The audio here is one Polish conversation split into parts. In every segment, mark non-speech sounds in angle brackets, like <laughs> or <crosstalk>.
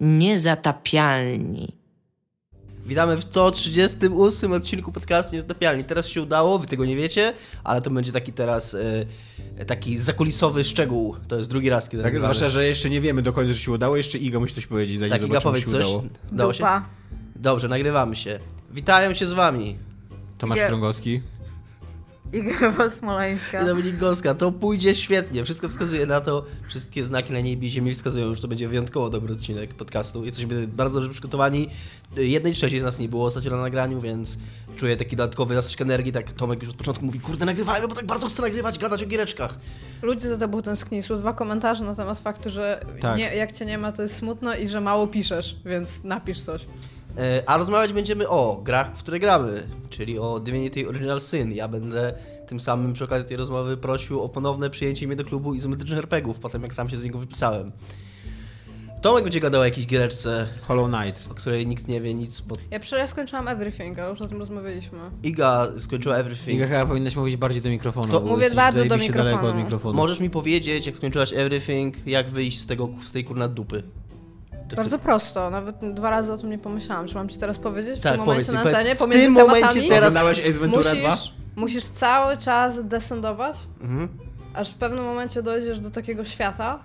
Niezatapialni. Witamy w 138 odcinku podcastu Niezatapialni. Teraz się udało, wy tego nie wiecie, ale to będzie taki teraz e, taki zakulisowy szczegół. To jest drugi raz, kiedy Tak, nagrywamy. zwłaszcza, że jeszcze nie wiemy do końca, że się udało. Jeszcze Iga musi coś powiedzieć, zanim Tak, Iga, powiedz coś. udało. Udało się? Dobrze, nagrywamy się. Witają się z wami. Tomasz Iga- Strągowski. Iga Smoleńska. Dominik Gąska. To pójdzie świetnie. Wszystko wskazuje na to. Wszystkie znaki na niebie i ziemi wskazują, że to będzie wyjątkowo dobry odcinek podcastu. Jesteśmy bardzo dobrze przygotowani. Jednej trzeciej z nas nie było ostatnio na nagraniu, więc czuję taki dodatkowy zastrzyk energii. Tak Tomek już od początku mówi, kurde, nagrywajmy, bo tak bardzo chcę nagrywać, gadać o giereczkach. Ludzie za tobą tęsknili. Są dwa komentarze na temat faktu, że Tak. nie, jak cię nie ma, to jest smutno i że mało piszesz, więc napisz coś. E, A rozmawiać będziemy o grach, w które gramy, czyli o Divinity Original Sin. Ja będę tym samym przy okazji tej rozmowy prosił o ponowne przyjęcie mnie do klubu izometrycznych RPGów, potem jak sam się z niego wypisałem. Tomek będzie gadał o jakiejś giereczce, Hollow Knight. o której nikt nie wie nic, bo Ja przecież skończyłam Everything, ale już o tym rozmawialiśmy. Iga skończyła Everything. Iga chyba powinnaś mówić bardziej do mikrofonu. To- Mówię bardzo do zajebiście daleko od mikrofonu. mikrofonu. Możesz mi powiedzieć, jak skończyłaś Everything, jak wyjść z tego, z tej kurna dupy? To Bardzo prosto, nawet dwa razy o tym nie pomyślałam. Czy mam ci teraz powiedzieć w Tak, tym momencie powiedz na powiedz- antenie, w pomiędzy tym momencie teraz- Ventura 2? musisz, musisz cały czas descendować, Mhm. aż w pewnym momencie dojdziesz do takiego świata,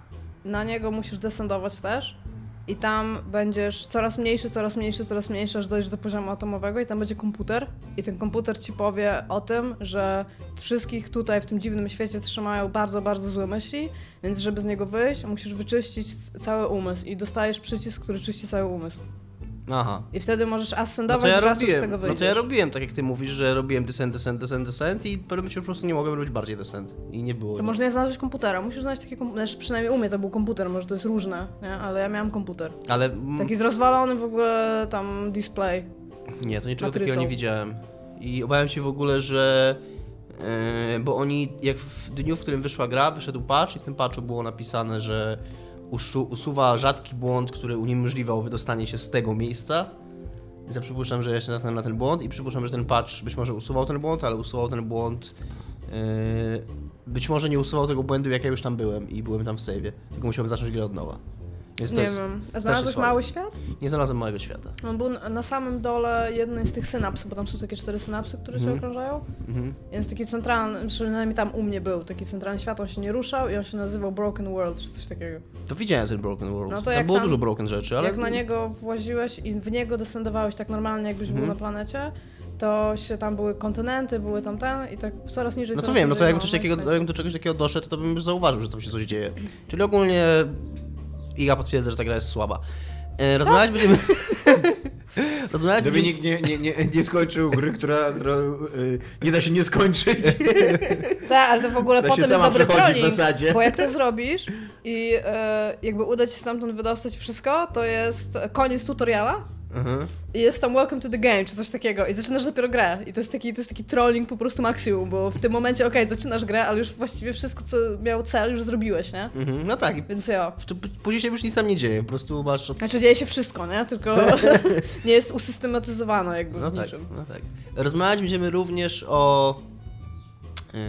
na niego musisz descendować też i tam będziesz coraz mniejszy, coraz mniejszy, coraz mniejszy, aż dojdziesz do poziomu atomowego i tam będzie komputer i ten komputer ci powie o tym, że wszystkich tutaj w tym dziwnym świecie trzymają bardzo, bardzo złe myśli, więc żeby z niego wyjść, musisz wyczyścić cały umysł i dostajesz przycisk, który czyści cały umysł. Aha. I wtedy możesz No ascendować to ja no z tego robiłem, no wyjdziesz. to ja robiłem tak jak ty mówisz, że robiłem descent, descent, descent, descent i momencie po prostu nie mogłem robić bardziej descent. I nie było. To można nie znaleźć komputera, musisz znaleźć taki komputer, znaczy przynajmniej u mnie to był komputer, może to jest różne, nie? ale ja miałam komputer. Ale mm, Taki z rozwalonym w ogóle tam display. nie, to niczego matrycą. takiego nie widziałem. I obawiam się w ogóle, że e, bo oni, jak w dniu, w którym wyszła gra, wyszedł patch i w tym patchu było napisane, że usuwa rzadki błąd, który uniemożliwiał wydostanie się z tego miejsca. Więc ja przypuszczam, że ja się natknąłem na ten błąd i przypuszczam, że ten patch być może usuwał ten błąd, ale usuwał ten błąd. e, być może nie usuwał tego błędu, jak ja już tam byłem i byłem tam w save'ie. Tylko musiałem zacząć grę od nowa. To Nie jest, wiem. Znalazłeś mały świat? Nie znalazłem małego świata. On był na- samym dole jednej z tych synaps, bo tam są takie cztery synapsy, które się Mhm. okrążają. Mhm. Więc taki centralny, przynajmniej tam u mnie był, taki centralny świat, on się nie ruszał i on się nazywał Broken World, czy coś takiego. To widziałem ten Broken World. No to tam było tam- dużo broken rzeczy, ale. Jak na niego właziłeś i w niego descendowałeś tak normalnie, jakbyś Mhm. był na planecie, to się tam były kontynenty, były tam ten i tak coraz niżej. No to wiem, no to jakbym coś no takiego, jakbym do czegoś takiego doszedł, to bym już zauważył, że tam się coś dzieje. Czyli ogólnie Iga potwierdza, że ta gra jest słaba. E, rozmawiać będziemy. <laughs> rozmawiać będziemy... Dominik nie, nie, nie, nie skończył gry, która, która y, nie da się nie skończyć. <laughs> Tak, ale to w ogóle potem jest sama dobry przechodzi w trolling, zasadzie. bo jak to zrobisz i e, jakby uda ci się stamtąd wydostać wszystko, to jest koniec tutoriala Mhm. i jest tam welcome to the game, czy coś takiego i zaczynasz dopiero grę i to jest taki, to jest taki trolling po prostu maksimum, bo w tym momencie okej, zaczynasz grę, ale już właściwie wszystko, co miało cel, już zrobiłeś, nie? Mhm. No tak, Więc ja. później się już nic tam nie dzieje, po prostu masz. Od... Znaczy dzieje się wszystko, nie? Tylko <laughs> nie jest usystematyzowane jakby No w tak, niczym. no tak. Rozmawiać będziemy również o. Yy,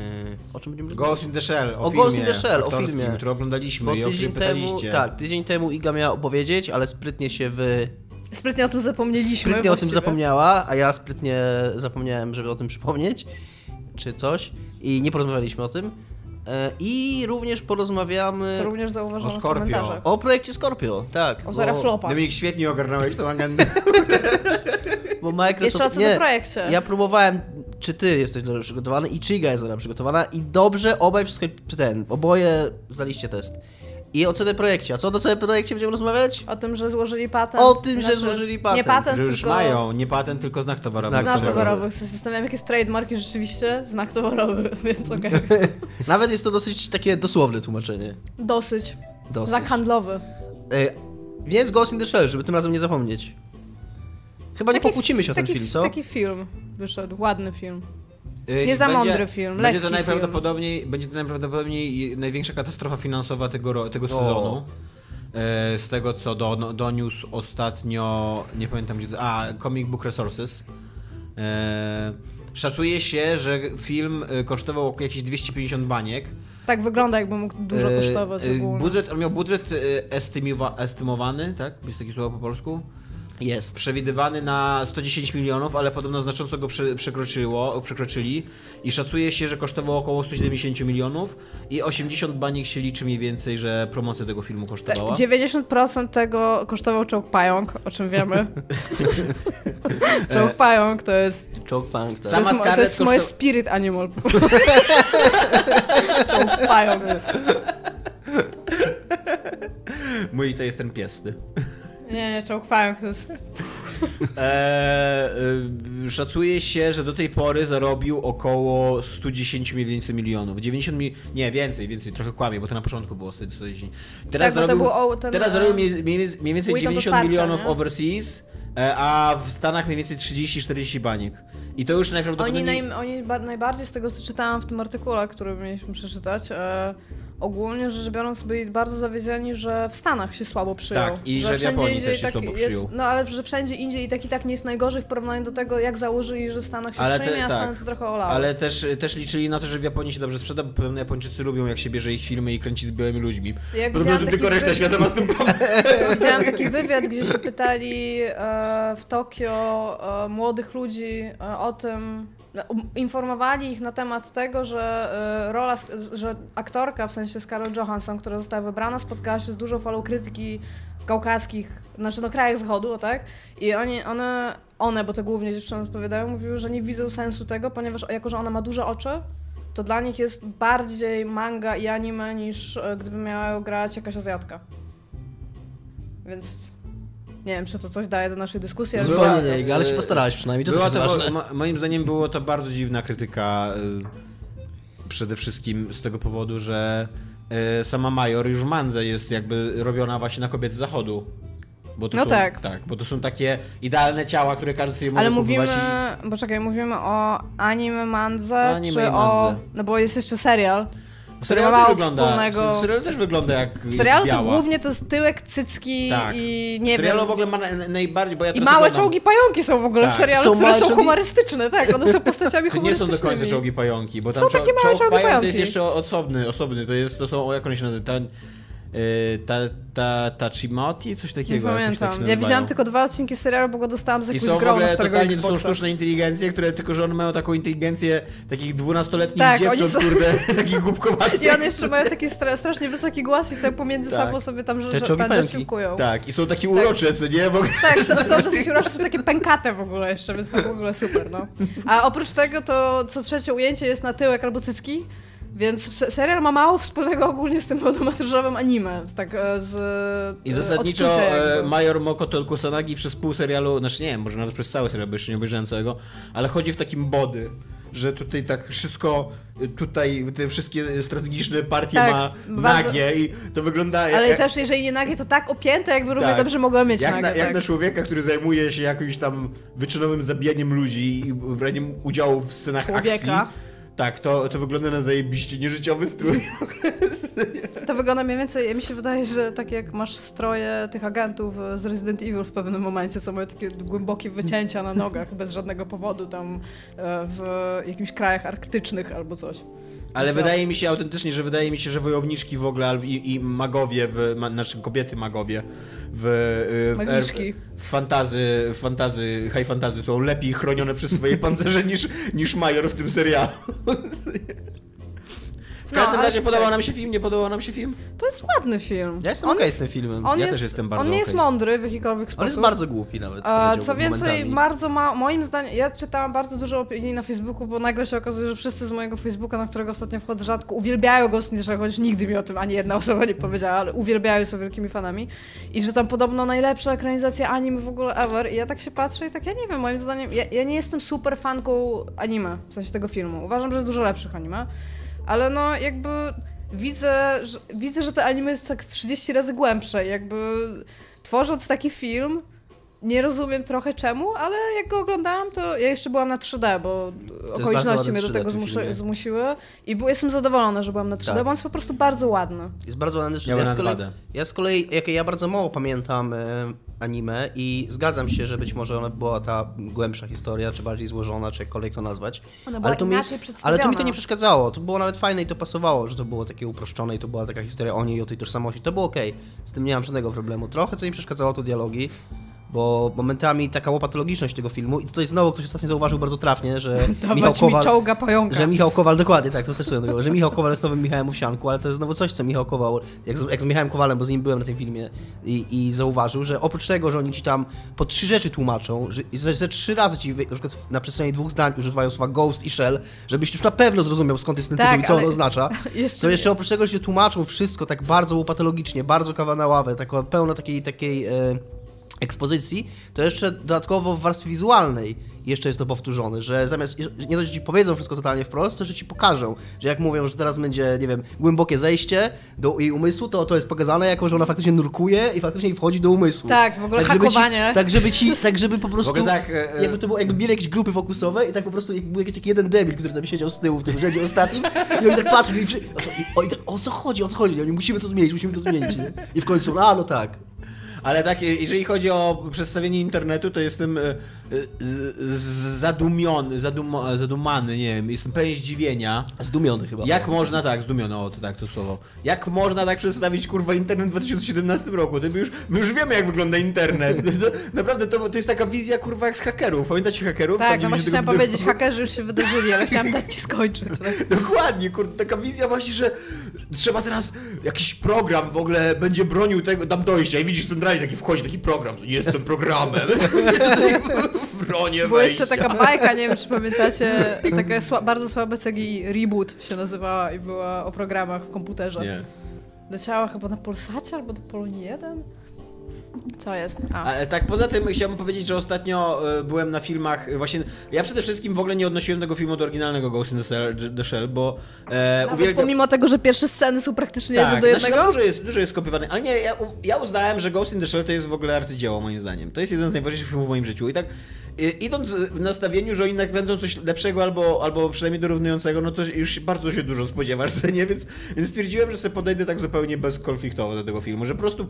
o czym będziemy Ghost in the Shell, o, O filmie Ghost in the Shell, o filmie. który oglądaliśmy Bo i o którym temu, pytaliście. tak, tydzień temu Iga miała opowiedzieć, ale sprytnie się wy... Sprytnie o tym zapomnieliśmy. sprytnie o tym właściwie. zapomniała, a ja sprytnie zapomniałem, żeby o tym przypomnieć, czy coś i nie porozmawialiśmy o tym. E, I również porozmawiamy Co również zauważyłam O w Scorpio. komentarzach. o projekcie Scorpio, tak. O Zara Flopa. Dominik, świetnie ogarnąłeś tą agendę. <laughs> Bo Microsoft... Jeszcze o co nie, projekcie. Ja próbowałem, czy ty jesteś dobrze przygotowany i czy Iga jest dobrze przygotowana i dobrze obaj wszystko, ten, oboje zdaliście test. I o CD Projekcie. A co o CD Projekcie będziemy rozmawiać? O tym, że złożyli patent. O tym, że złożyli patent. Nie patent, że już tylko mają nie patent, tylko znak towarowy. Znak znak towarowy. towarowy. Chcę się zastanawiam, jakie jest trademark i rzeczywiście znak towarowy, <laughs> więc okej. <laughs> Nawet jest to dosyć takie dosłowne tłumaczenie. Dosyć. Dosyć. Znak handlowy. E, więc Ghost in the Shell, żeby tym razem nie zapomnieć. Chyba nie Taki pokłócimy się o ten film, co? Taki film wyszedł, ładny film. Y, Nie za będzie- mądry film, Będzie to najprawdopodobniej, będzie to najprawdopodobniej największa katastrofa finansowa tego, tego sezonu. E, Z tego co do, no, doniósł ostatnio, nie pamiętam gdzie, to- a Comic Book Resources. E, szacuje się, że film e, kosztował jakieś 250 baniek. Tak wygląda, jakby mógł dużo kosztować e, budżet, on miał budżet estymiwa, estymowany, tak? Jest takie słowo po polsku? Jest. Przewidywany na 110 milionów, ale podobno znacząco go prze, przekroczyło, przekroczyli i szacuje się, że kosztował około 170 milionów i 80 baniek się liczy mniej więcej, że promocja tego filmu Tak, kosztowała. 90% tego kosztował czołg pająk, o czym wiemy. <laughs> czołg pająk to jest, Choke Punk, tak. to Sama jest, to jest moje koszto- spirit animal <laughs> czołg pająk. Mój to jest ten pies, ty. Nie, nie, czołg to jest... Eee, y, szacuje się, że do tej pory zarobił około 110 mniej więcej milionów. 90 mi... Nie, więcej, więcej, trochę kłamie, bo to na początku było 110. Teraz Tak, to zarobił, był o- ten, teraz e, zarobił mniej, mniej, mniej więcej weekend 90 otwarcia, milionów nie? overseas, e, a w Stanach mniej więcej 30-40 baniek. I to już Oni, najprawdopodobniej... naj, oni ba- najbardziej z tego, co czytałam w tym artykule, który mieliśmy przeczytać, e, ogólnie rzecz biorąc byli bardzo zawiedzieni, że w Stanach się słabo przyjął. Tak, i że w wszędzie Japonii też się tak słabo jest, przyjął. No ale że wszędzie indziej i tak i tak nie jest najgorzej w porównaniu do tego, jak założyli, że w Stanach się Ale te- przyjmie, a tak. Stany to trochę olały. Ale też, też liczyli na to, że w Japonii się dobrze sprzeda, bo pewnie Japończycy lubią, jak się bierze ich filmy i kręci z białymi ludźmi. Ja widziałam to tylko reszta wy- świata ma z tym problem. <laughs> Widziałam taki wywiad, gdzie się pytali e, w Tokio e, młodych ludzi e, o tym, informowali ich na temat tego, że e, rola, że aktorka, w sensie Scarlett Johansson, która została wybrana, spotkała się z dużą falą krytyki w kaukaskich, znaczy no krajach zachodu, o tak? I oni, one, one, bo to głównie dziewczyny odpowiadają, mówiły, że nie widzą sensu tego, ponieważ jako, że ona ma duże oczy, to dla nich jest bardziej manga i anime niż e, gdyby miała grać jakaś Azjatka. Więc nie wiem, czy to coś daje do naszej dyskusji, ale Była- Zupełnie nie, ale się e, postarałeś przynajmniej, to Była to, ważne. mo- moim zdaniem było to bardzo dziwna krytyka y, przede wszystkim z tego powodu, że y, sama Major już w Mandze jest jakby robiona właśnie na kobiety z zachodu. Bo to No są, tak. tak. Bo to są takie idealne ciała, które każdy sobie może Ale mówimy, kupować bo czekaj, mówimy o anime mandze, Anime czy i o... No bo jest jeszcze serial. Serial mało też wygląda, wspólnego- serial też wygląda jak W serialu to głównie to jest tyłek, cycki Tak. i W nie serialu wiem... w ogóle ma na, najbardziej, bo ja I małe oglądam- czołgi pająki są w ogóle w Tak. serialu, Są które są czołgi- humorystyczne, tak, one są postaciami <laughs> To nie są do końca humorystycznymi. czołgi pająki, bo tam Są takie małe czołg czołgi pająk to pająki. jest jeszcze osobny, osobny, to jest, to są, o, jak one się nazywa, ta, y, ta, ta, Tachimoti, coś Nie takiego. jakoś tak pamiętam. Ja nazywają. widziałam tylko dwa odcinki serialu, bo go dostałam z w grona ogóle starego to są Xboxa. sztuczne inteligencje, które tylko, że one mają taką inteligencję takich dwunastoletnich Tak, dziewcząt, są- kurde, <laughs> takich głupkowatych. I one jeszcze mają taki stra- strasznie wysoki głos i sobie pomiędzy Tak. sobą sobie tam, że, że dosiłkują. Tak, i są takie urocze, co nie? Bo... Tak, są, są dosyć urocze, są takie pękate w ogóle jeszcze, więc to w ogóle super, no. A oprócz tego to co trzecie ujęcie jest na tyłek albo cycki, więc se- serial ma mało wspólnego ogólnie z tym pełnometrażowym anime, z tak e, z I e, zasadniczo e. Major Mokoto Kusanagi przez pół serialu, znaczy nie wiem, może nawet przez cały serial, bo jeszcze nie obejrzałem całego, ale chodzi w takim body, że tutaj tak wszystko, y, tutaj te wszystkie strategiczne partie Tak, ma bardzo- nagie i to wygląda Ale jak, też jeżeli nie nagie, to tak opięte, jakby równie Tak. dobrze mogła mieć jak, nagie, na, jak tak. na człowieka, który zajmuje się jakimś tam wyczynowym zabijaniem ludzi i braniem udziału w scenach Człowieka. akcji. Tak, to, to wygląda na zajebiście nieżyciowy strój. <laughs> To wygląda mniej więcej, mi się wydaje, że tak jak masz stroje tych agentów z Resident Evil w pewnym momencie, co mają takie głębokie wycięcia na nogach bez żadnego powodu tam e, w jakimś krajach arktycznych albo coś. Ale Więc wydaje mi się autentycznie, że wydaje mi się, że wojowniczki w ogóle i, i magowie, w, ma, znaczy kobiety magowie w, y, w, w fantazy, w fantazy, high fantazy są lepiej chronione przez swoje pancerze <laughs> niż, niż Major w tym serialu. <laughs> W No, każdym ale razie tak. podobał nam się film, nie podobał nam się film? To jest ładny film. Ja jestem On okej jest- z tym filmem. On Ja jest, też jestem bardzo On nie jest okej. mądry w jakikolwiek sposób. On jest bardzo głupi nawet. A, co więcej, momentami. bardzo ma, moim zdaniem, ja czytałam bardzo dużo opinii na Facebooku, bo nagle się okazuje, że wszyscy z mojego Facebooka, na którego ostatnio wchodzę rzadko, uwielbiają Ghost in the Shell, chociaż nigdy mi o tym ani jedna osoba nie powiedziała, ale uwielbiają, są wielkimi fanami. I że tam podobno najlepsza ekranizacja anime w ogóle ever. I ja tak się patrzę i tak, ja nie wiem, moim zdaniem, ja, ja nie jestem super fanką anime, w sensie tego filmu. Uważam, że jest dużo lepszych anime, ale no jakby widzę, że, widzę, że to anime jest tak z 30 razy głębsze. Jakby tworząc taki film, nie rozumiem trochę czemu, ale jak go oglądałam, to ja jeszcze byłam na 3D, bo okoliczności mnie do 3D tego zmuszy, zmusiły i był, jestem zadowolona, że byłam na 3D, Tak. bo on jest po prostu bardzo ładny. Jest bardzo ładny. Ja Ja, z kolei, 2D. ja z kolei, jak ja bardzo mało pamiętam e, anime i zgadzam się, że być może ona była ta głębsza historia, czy bardziej złożona, czy jakkolwiek to nazwać. Ona była ale to, mi, ale to mi to nie przeszkadzało. To było nawet fajne i to pasowało, że to było takie uproszczone i to była taka historia o niej i o tej tożsamości. To było okej. Z tym nie mam żadnego problemu. Trochę co mi przeszkadzało to dialogi. Bo momentami taka łopatologiczność tego filmu, i to jest znowu ktoś ostatnio zauważył bardzo trafnie, że Michał <laughs> Dawać mi Kowal, czołga pająka. że Michał Kowal, dokładnie tak, to też drogą, że Michał Kowal jest nowym Michałem Owsianku, ale to jest znowu coś, co Michał Kowal, jak z, jak z Michałem Kowalem, bo z nim byłem na tym filmie i, i zauważył, że oprócz tego, że oni ci tam po trzy rzeczy tłumaczą, że ze, ze trzy razy ci na przykład na przestrzeni dwóch zdań używają słowa ghost i shell, żebyś już na pewno zrozumiał skąd jest ten Tak, tytuł i co on oznacza, <laughs> Jeszcze to nie. jeszcze oprócz tego, że się tłumaczą wszystko tak bardzo łopatologicznie, bardzo kawa na ławę, tak pełno takiej, takiej e, ekspozycji, to jeszcze dodatkowo w warstwie wizualnej jeszcze jest to powtórzone, że zamiast, nie dość, że ci powiedzą wszystko totalnie wprost, to że ci pokażą, że jak mówią, że teraz będzie, nie wiem, głębokie zejście do jej umysłu, to to jest pokazane jako, że ona faktycznie nurkuje i faktycznie wchodzi do umysłu. Tak, w ogóle żeby ci, hakowanie. tak, żeby ci, tak żeby po prostu, tak, e, e- jakby to było, jakby mieli jakieś grupy fokusowe i tak po prostu jakby był jakiś taki jeden debil, który tam siedział z tyłu w tym rzędzie <laughs> ostatnim i oni tak patrzą i, przy, o, i, o, i tak, o co chodzi, o co chodzi, oni musimy to zmienić, musimy to zmienić, nie? I w końcu, a no tak. Ale tak, jeżeli chodzi o przedstawienie internetu, to jestem e, zadumiony, zadum, zadumany, nie wiem, jestem pełen zdziwienia. Zdumiony chyba. Jak można, tak, zdumiony, o to tak, to słowo. Jak można tak przedstawić, kurwa, internet w 2017 roku? To my już, my już wiemy, jak wygląda internet. <laughs> To, naprawdę, to, to jest taka wizja, kurwa, jak z hakerów. Pamiętacie hakerów? Tam Tak, no właśnie 90 chciałam powiedzieć, hakerzy już się wydarzyli, ale chciałam <laughs> dać ci skończyć. Tak. Dokładnie, kurde, taka wizja właśnie, że trzeba teraz jakiś program w ogóle będzie bronił tego tam dojścia i widzisz centralnie taki wchodzi taki program, co jestem programem. <laughs> Bronię Była wejścia. jeszcze taka bajka, nie wiem czy pamiętacie, taka sła, bardzo słabe cegi Reboot się nazywała i była o programach w komputerze. Nie. Leciała chyba na Polsacie albo na Polonii 1? Co jest? A. Ale tak poza tym chciałbym powiedzieć, że ostatnio e, byłem na filmach, e, właśnie, ja przede wszystkim w ogóle nie odnosiłem tego filmu do oryginalnego Ghost in the Shell, the Shell bo e, uwielbiam... pomimo tego, że pierwsze sceny są praktycznie Tak, do jednego? no, dużo, jest, dużo jest kopiowane, ale nie, ja, ja uznałem, że Ghost in the Shell to jest w ogóle arcydzieło moim zdaniem. To jest jeden z najważniejszych filmów w moim życiu i tak idąc w nastawieniu, że oni nakręcą coś lepszego albo, albo przynajmniej dorównującego, no to już bardzo się dużo spodziewasz, <laughs> nie? Więc, więc stwierdziłem, że sobie podejdę tak zupełnie bezkonfliktowo do tego filmu, że po prostu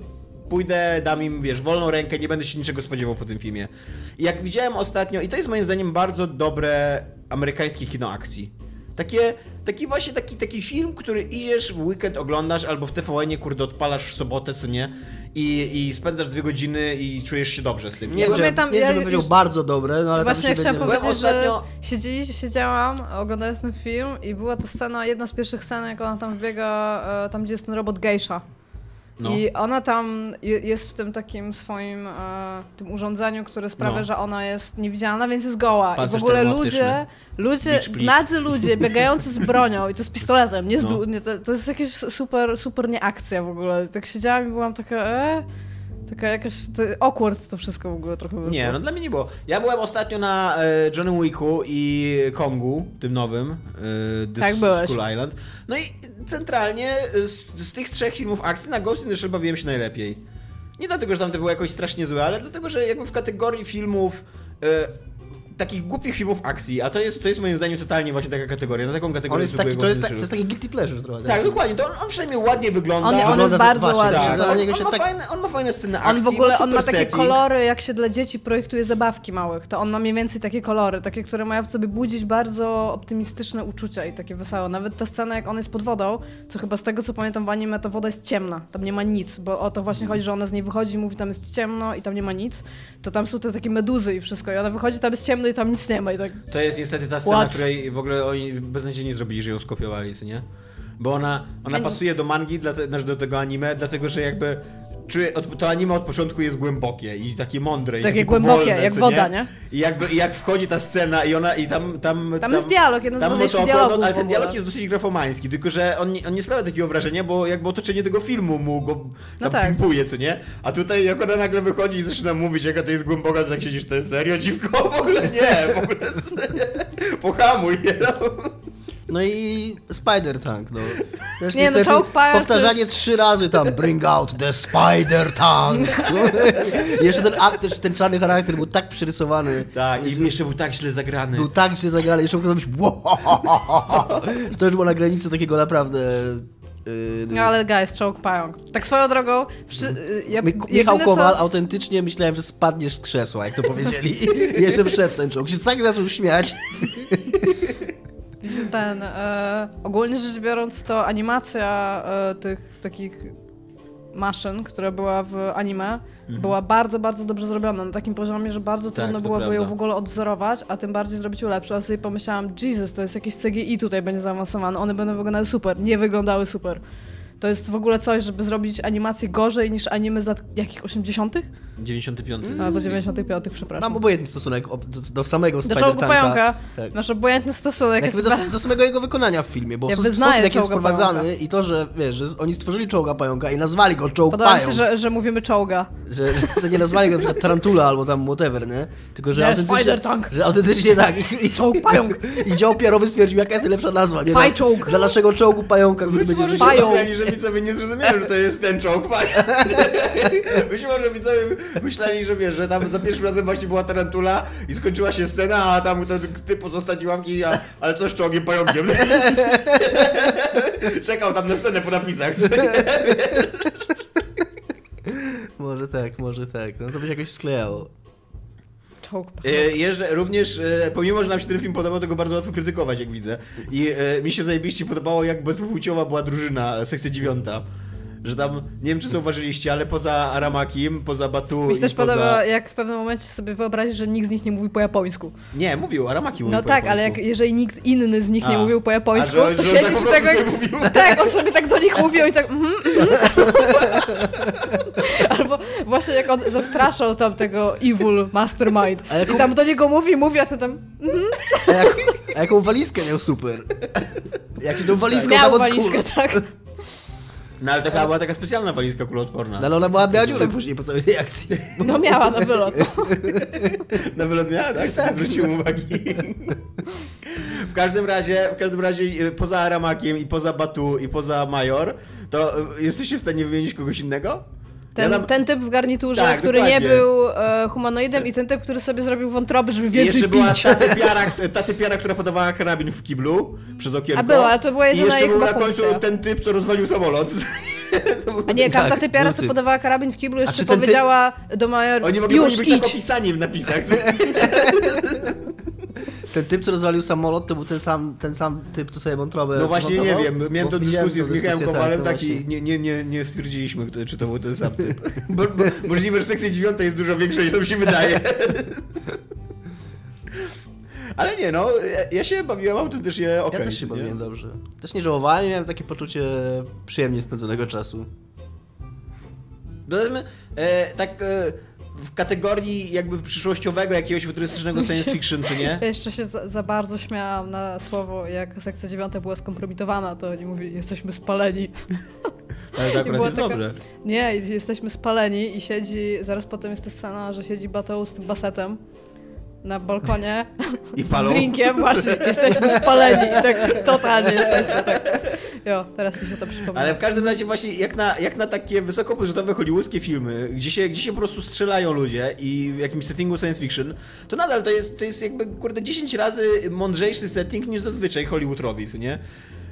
pójdę, dam im, wiesz, wolną rękę, nie będę się niczego spodziewał po tym filmie. I jak widziałem ostatnio, i to jest moim zdaniem bardzo dobre amerykańskie kino akcji. Takie, taki właśnie taki, taki film, który idziesz w weekend, oglądasz, albo w TVN-ie, kurde, odpalasz w sobotę, co nie? I, I spędzasz dwie godziny i czujesz się dobrze z tym. Nie, Ja wiem, nie wiem, ja powiedział już- bardzo dobre, no ale Właśnie tam się chciałam będzie... powiedzieć, Ostatnio- że siedzi, siedziałam oglądając ten film i była to scena, jedna z pierwszych scen, jak ona tam wbiega, e, tam gdzie jest ten robot Geisha. No. I ona tam je- jest w tym takim swoim e, tym urządzeniu, które sprawia, No. że ona jest niewidzialna, więc jest goła. I w ogóle ludzie, ludzie, nadzy ludzie biegający z <laughs> bronią i to z pistoletem, nie z No. nie, to, to jest jakieś super, super nieakcja w ogóle. Tak siedziałam i byłam taka, e, taka jakaś, to, awkward to wszystko w ogóle trochę wyszło. Nie, no dla mnie nie było. Ja byłem ostatnio na e, Johnny Wicku i Kongu, tym nowym, e, Tak, byłeś. Skull Island. No i centralnie z, z tych trzech filmów akcji na Ghost in the Shell bawiłem się najlepiej. Nie dlatego, że tam to było jakoś strasznie złe, ale dlatego, że jakby w kategorii filmów e, takich głupich filmów akcji, a to jest, to jest moim zdaniem totalnie właśnie taka kategoria. Na taką kategorię On jest taki, to, jest tak, in to jest taki guilty pleasure trochę. Shell. Tak, dokładnie. To on, on przynajmniej ładnie wygląda. On, on wygląda jest bardzo właśnie, ładny. tak, on, on, ma tak- fajne, on ma fajne sceny akcji. On w ogóle, ma on ma takie setting. kolory, jak się dla dzieci projektuje zabawki małych, to on ma mniej więcej takie kolory, takie, które mają w sobie budzić bardzo optymistyczne uczucia i takie wesołe. Nawet ta scena, jak on jest pod wodą, co chyba z tego, co pamiętam w anime, to woda jest ciemna, tam nie ma nic, bo o to właśnie chodzi, że ona z niej wychodzi i mówi, tam jest ciemno i tam nie ma nic, to tam są te takie meduzy i wszystko i ona wychodzi, tam jest ciemno tam nic nie ma i tak... To jest niestety ta scena, What? której w ogóle oni beznadziejnie zrobili, że ją skopiowali, co nie? Bo ona, ona nie- pasuje do mangi, znaczy do tego anime, dlatego że jakby od, to anime od początku jest głębokie i takie mądre. i Takie takie głębokie, powolne, jak woda, nie? I jakby i jak wchodzi ta scena i ona i tam... Tam, Tam jest dialog, jeden z tam ważniejszych dialogów no, ale ten dialog jest dosyć grafomański, tylko że on, nie- on nie sprawia takiego wrażenia, bo jakby otoczenie tego filmu mu go tam No tak. pimpuje, co nie? A tutaj jak ona nagle wychodzi i zaczyna mówić, jaka to jest głęboka, to tak siedzisz, to jest serio dziwko? W ogóle nie, w ogóle <laughs> pohamuj. No. No i Spider Tank, no. Też Nie, no, niestety to Powtarzanie jest- trzy razy tam, bring out the Spider Tank. I <laughs> jeszcze ten aktor, ten czarny charakter był tak przerysowany. Tak, i jeszcze był tak źle zagrany. Był tak źle zagrany, jeszcze mógł zrobić <laughs> że to już było na granicy takiego naprawdę... Yy, No ale guys, czołg pająk. Tak swoją drogą, wszy... y, ja, Mi- Michał co- Kowal, autentycznie myślałem, że spadniesz z krzesła, jak to powiedzieli. <laughs> Jeszcze wszedł ten czołg. Się tak zaczął śmiać. Ten, e, ogólnie rzecz biorąc, to animacja e, tych takich maszyn, która była w anime, była bardzo, bardzo dobrze zrobiona. Na takim poziomie, że bardzo Mhm. Tak, trudno byłoby ją prawda. w ogóle odwzorować, a tym bardziej zrobić ją lepszą. A sobie pomyślałam, Jesus, to jest jakieś CGI tutaj będzie zaawansowane. One będą wyglądały super. Nie wyglądały super. To jest w ogóle coś, żeby zrobić animację gorzej niż anime z lat jakich 80. 95. albo 95, przepraszam. Mam obojętny stosunek do, do samego Do Spider czołgu pająka. Tak. Masz obojętny stosunek. Jakby ja do, do samego jego wykonania w filmie, bo Ja wyznaję jak jest czołga wprowadzany pająka. i to, że wiesz, że oni stworzyli czołga pająka i nazwali go czołg Podoba mi pająk. się, że, że mówimy czołga. Że, że nie nazwali go na przykład tarantula albo tam whatever, nie? Tylko, że Nie, autentycznie, Spider Tank. że autentycznie tak. I, i Czołg pająk. I dział PR-owy stwierdził, jaka jest najlepsza nazwa, nie? Dla- Pajczołg. Dla naszego czołgu pająka, który będzie Pająk. Widzowie nie zrozumieli, że to jest ten czołg pająk. <laughs> Być może widzowie myśleli, że wiesz, że tam za pierwszym razem właśnie była tarantula i skończyła się scena, a tam ten typ ostatniej ławki, a, ale co z czołgiem pająkiem? <laughs> Czekał tam na scenę po napisach. <laughs> Może tak, może tak. No to by się jakoś sklejało. E, również, e, pomimo, że nam się ten film podobał, to go bardzo łatwo krytykować, jak widzę. I e, mi się zajebiście podobało, jak bezpłciowa była drużyna, sekcja dziewiąta. Że tam, nie wiem czy zauważyliście, ale poza Aramakim, poza Batu Mi się też poza... podoba, jak w pewnym momencie sobie wyobrazić, że nikt z nich nie mówi po japońsku. Nie, mówił, Aramaki mówił No po tak, ale jak, japońsku. jeżeli nikt inny z nich nie A. mówił po japońsku, że- to że tak siedzisz tak, jak- mówił? <laughs> tak, on sobie tak do nich mówił i tak mhm, mhm. <laughs> Albo właśnie jak on zastraszał tam tego evil mastermind A jaką- i tam do niego mówi, mówi, a ty tam mhm. A, jak, a jaką walizkę miał super? <laughs> Jak się tą walizką miał walizkę, tak. No ale to chyba była taka specjalna walizka kuloodporna. No ale ona była miała dziurę później po całej tej akcji. No miała na wylot. <laughs> Na wylot miała, tak? Tak, zwróciłem uwagi. <laughs> W każdym razie, w każdym razie e, poza Aramakiem i poza Batu i poza Major, to e, jesteście w stanie wymienić kogoś innego? Ten, Ja tam- ten typ w garniturze, Tak, który nie dokładnie. był e, humanoidem i ten typ, który sobie zrobił wątroby, żeby I więcej jeszcze była pić. ta <laughs> typiara, ta typiara, która podawała karabin w kiblu przez okienko. A była, ale to była I jedyna jeszcze jej był na końcu funkcja. ten typ, co rozwalił samolot. <laughs> A nie, tamta Tak, typiara, co podawała karabin w kiblu, jeszcze powiedziała do Major, Oni mogli już być tak opisani w napisach. <laughs> Ten typ, co rozwalił samolot, to był ten sam, ten sam typ, co sobie wątrobę No właśnie nie wiem, miałem tę dyskusję z Michałem Kowalem, tak, tak, to i właśnie. nie, nie, nie, nie stwierdziliśmy, kto- czy to był ten sam typ. <laughs> Bo, bo, możliwe, że sekcja dziewiąta jest dużo większa niż nam się wydaje. <laughs> Ale nie no, ja, się bawiłem autentycznie okej. Ja też się nie? bawiłem dobrze. Też nie żałowałem, miałem takie poczucie przyjemnie spędzonego czasu. Powiedzmy, e, tak e, w kategorii jakby przyszłościowego jakiegoś futurystycznego science fiction, czy nie? Ja <laughs> jeszcze się za, za bardzo śmiałam na słowo, jak sekcja dziewiąta była skompromitowana, to oni mówili, jesteśmy spaleni. <laughs> Ale to akurat jest taka- dobre. Nie, jesteśmy spaleni i siedzi, zaraz potem jest ta scena, że siedzi Batou z tym basetem na balkonie I z palą. drinkiem, właśnie, jesteśmy spaleni i tak totalnie jesteśmy, tak. Jo, teraz mi się to przypomina. Ale w każdym razie właśnie jak na, jak na takie wysokobudżetowe hollywoodzkie filmy, gdzie się, gdzie się po prostu strzelają ludzie i w jakimś settingu science fiction, to nadal to jest, to jest jakby kurde 10 razy mądrzejszy setting niż zazwyczaj Hollywood robi, nie?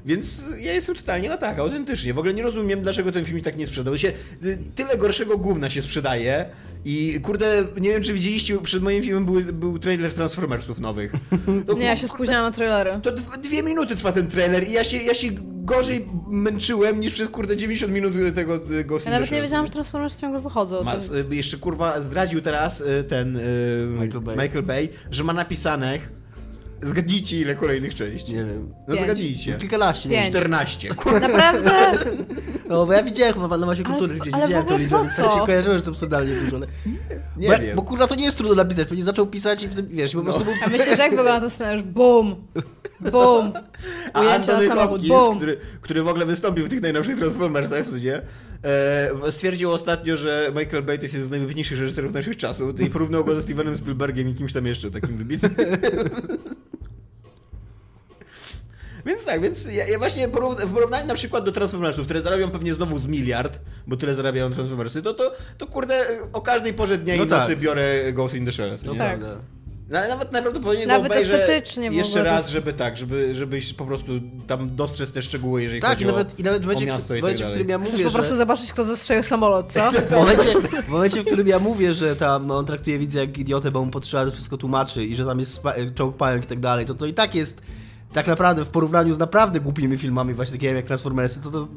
Więc ja jestem totalnie na tak, autentycznie. W ogóle nie rozumiem, dlaczego ten film tak nie sprzedał. Się, y, tyle gorszego gówna się sprzedaje i kurde, nie wiem czy widzieliście, przed moim filmem był, był trailer Transformersów nowych. <laughs> To, Nie, ja się spóźniałam na trailery. to dw- dwie minuty trwa ten trailer i ja się, ja się gorzej męczyłem niż przez kurde 90 minut tego, tego Ja nawet nie wiedziałam, że Transformers ciągle wychodzą. Ma, y, jeszcze kurwa zdradził teraz y, ten y, Michael Bay. Michael Bay, że ma napisane zgadnijcie ile kolejnych części. Nie wiem. No Pięć. zgadnijcie. Kilkanaście, nie Pięć. wiem. 14. Kurwa. Naprawdę? <laughs> No bo ja widziałem chyba na masie Ale- kultury gdzieś, ale w widziałem to ogóle liczbę, po więc co? się kojarzyło, że są absurdalnie dużo, ale... Nie bo, wiem. Bo kurwa to nie jest trudno napisać, pewnie zaczął pisać i w tym, wiesz, po prostu był... A myślisz, że jak wygląda ten scenariusz? Bum! Bum! A Ujęcie na Anthony samochód. Hopkins, Bum! który, który w ogóle wystąpił w tych najnowszych Transformersach, co nie? E, stwierdził ostatnio, że Michael Bay to jest jeden z najwybitniejszych reżyserów naszych czasów i porównał go ze Stevenem Spielbergiem i kimś tam jeszcze takim wybitnym. <laughs> Więc tak, więc ja, ja właśnie w porównaniu na przykład do Transformersów, które zarabiają pewnie znowu z miliard, bo tyle zarabiają Transformersy, to, to, to kurde o każdej porze dnia No i nocy tak. biorę Ghost in the Shell. No nie? tak. Na- Nawet najprawdopodobniej Nawet go estetycznie jeszcze raz, jest- żeby tak, żeby, żebyś po prostu tam dostrzec te szczegóły, jeżeli Tak, chodzi i nawet, i nawet w o, o momencie, miasto w, i tak momencie w którym ja Chcesz mówię, po prostu że... zobaczyć, kto zastrzelił samolot, co? <laughs> W momencie, w momencie, w którym ja mówię, że tam no, on traktuje widza jak idiotę, bo mu potrzeba to wszystko tłumaczy i że tam jest czołg pająk i tak dalej, to to i tak jest tak naprawdę w porównaniu z naprawdę głupimi filmami właśnie takimi jak Transformersy, to, to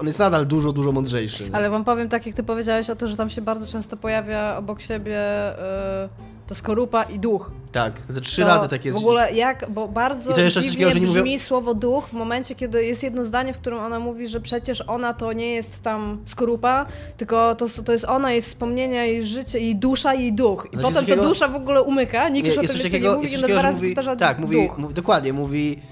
on jest nadal dużo, dużo mądrzejszy. nie? Ale wam powiem, tak jak ty powiedziałeś o to, że tam się bardzo często pojawia obok siebie y, to skorupa i duch. Tak, ze trzy to razy tak jest. W ogóle jak, bo bardzo I to jeszcze dziwnie takiego, nie brzmi mówią- słowo duch w momencie, kiedy jest jedno zdanie, w którym ona mówi, że przecież ona to nie jest tam skorupa, tylko to, to jest ona, jej wspomnienia, jej życie, jej dusza, jej duch. I Znaczy potem takiego- ta dusza w ogóle umyka, nikt już o tym więcej nie mówi i dwa takiego, razy mówi, powtarza Tak, mówi, duch. mówi, dokładnie, mówi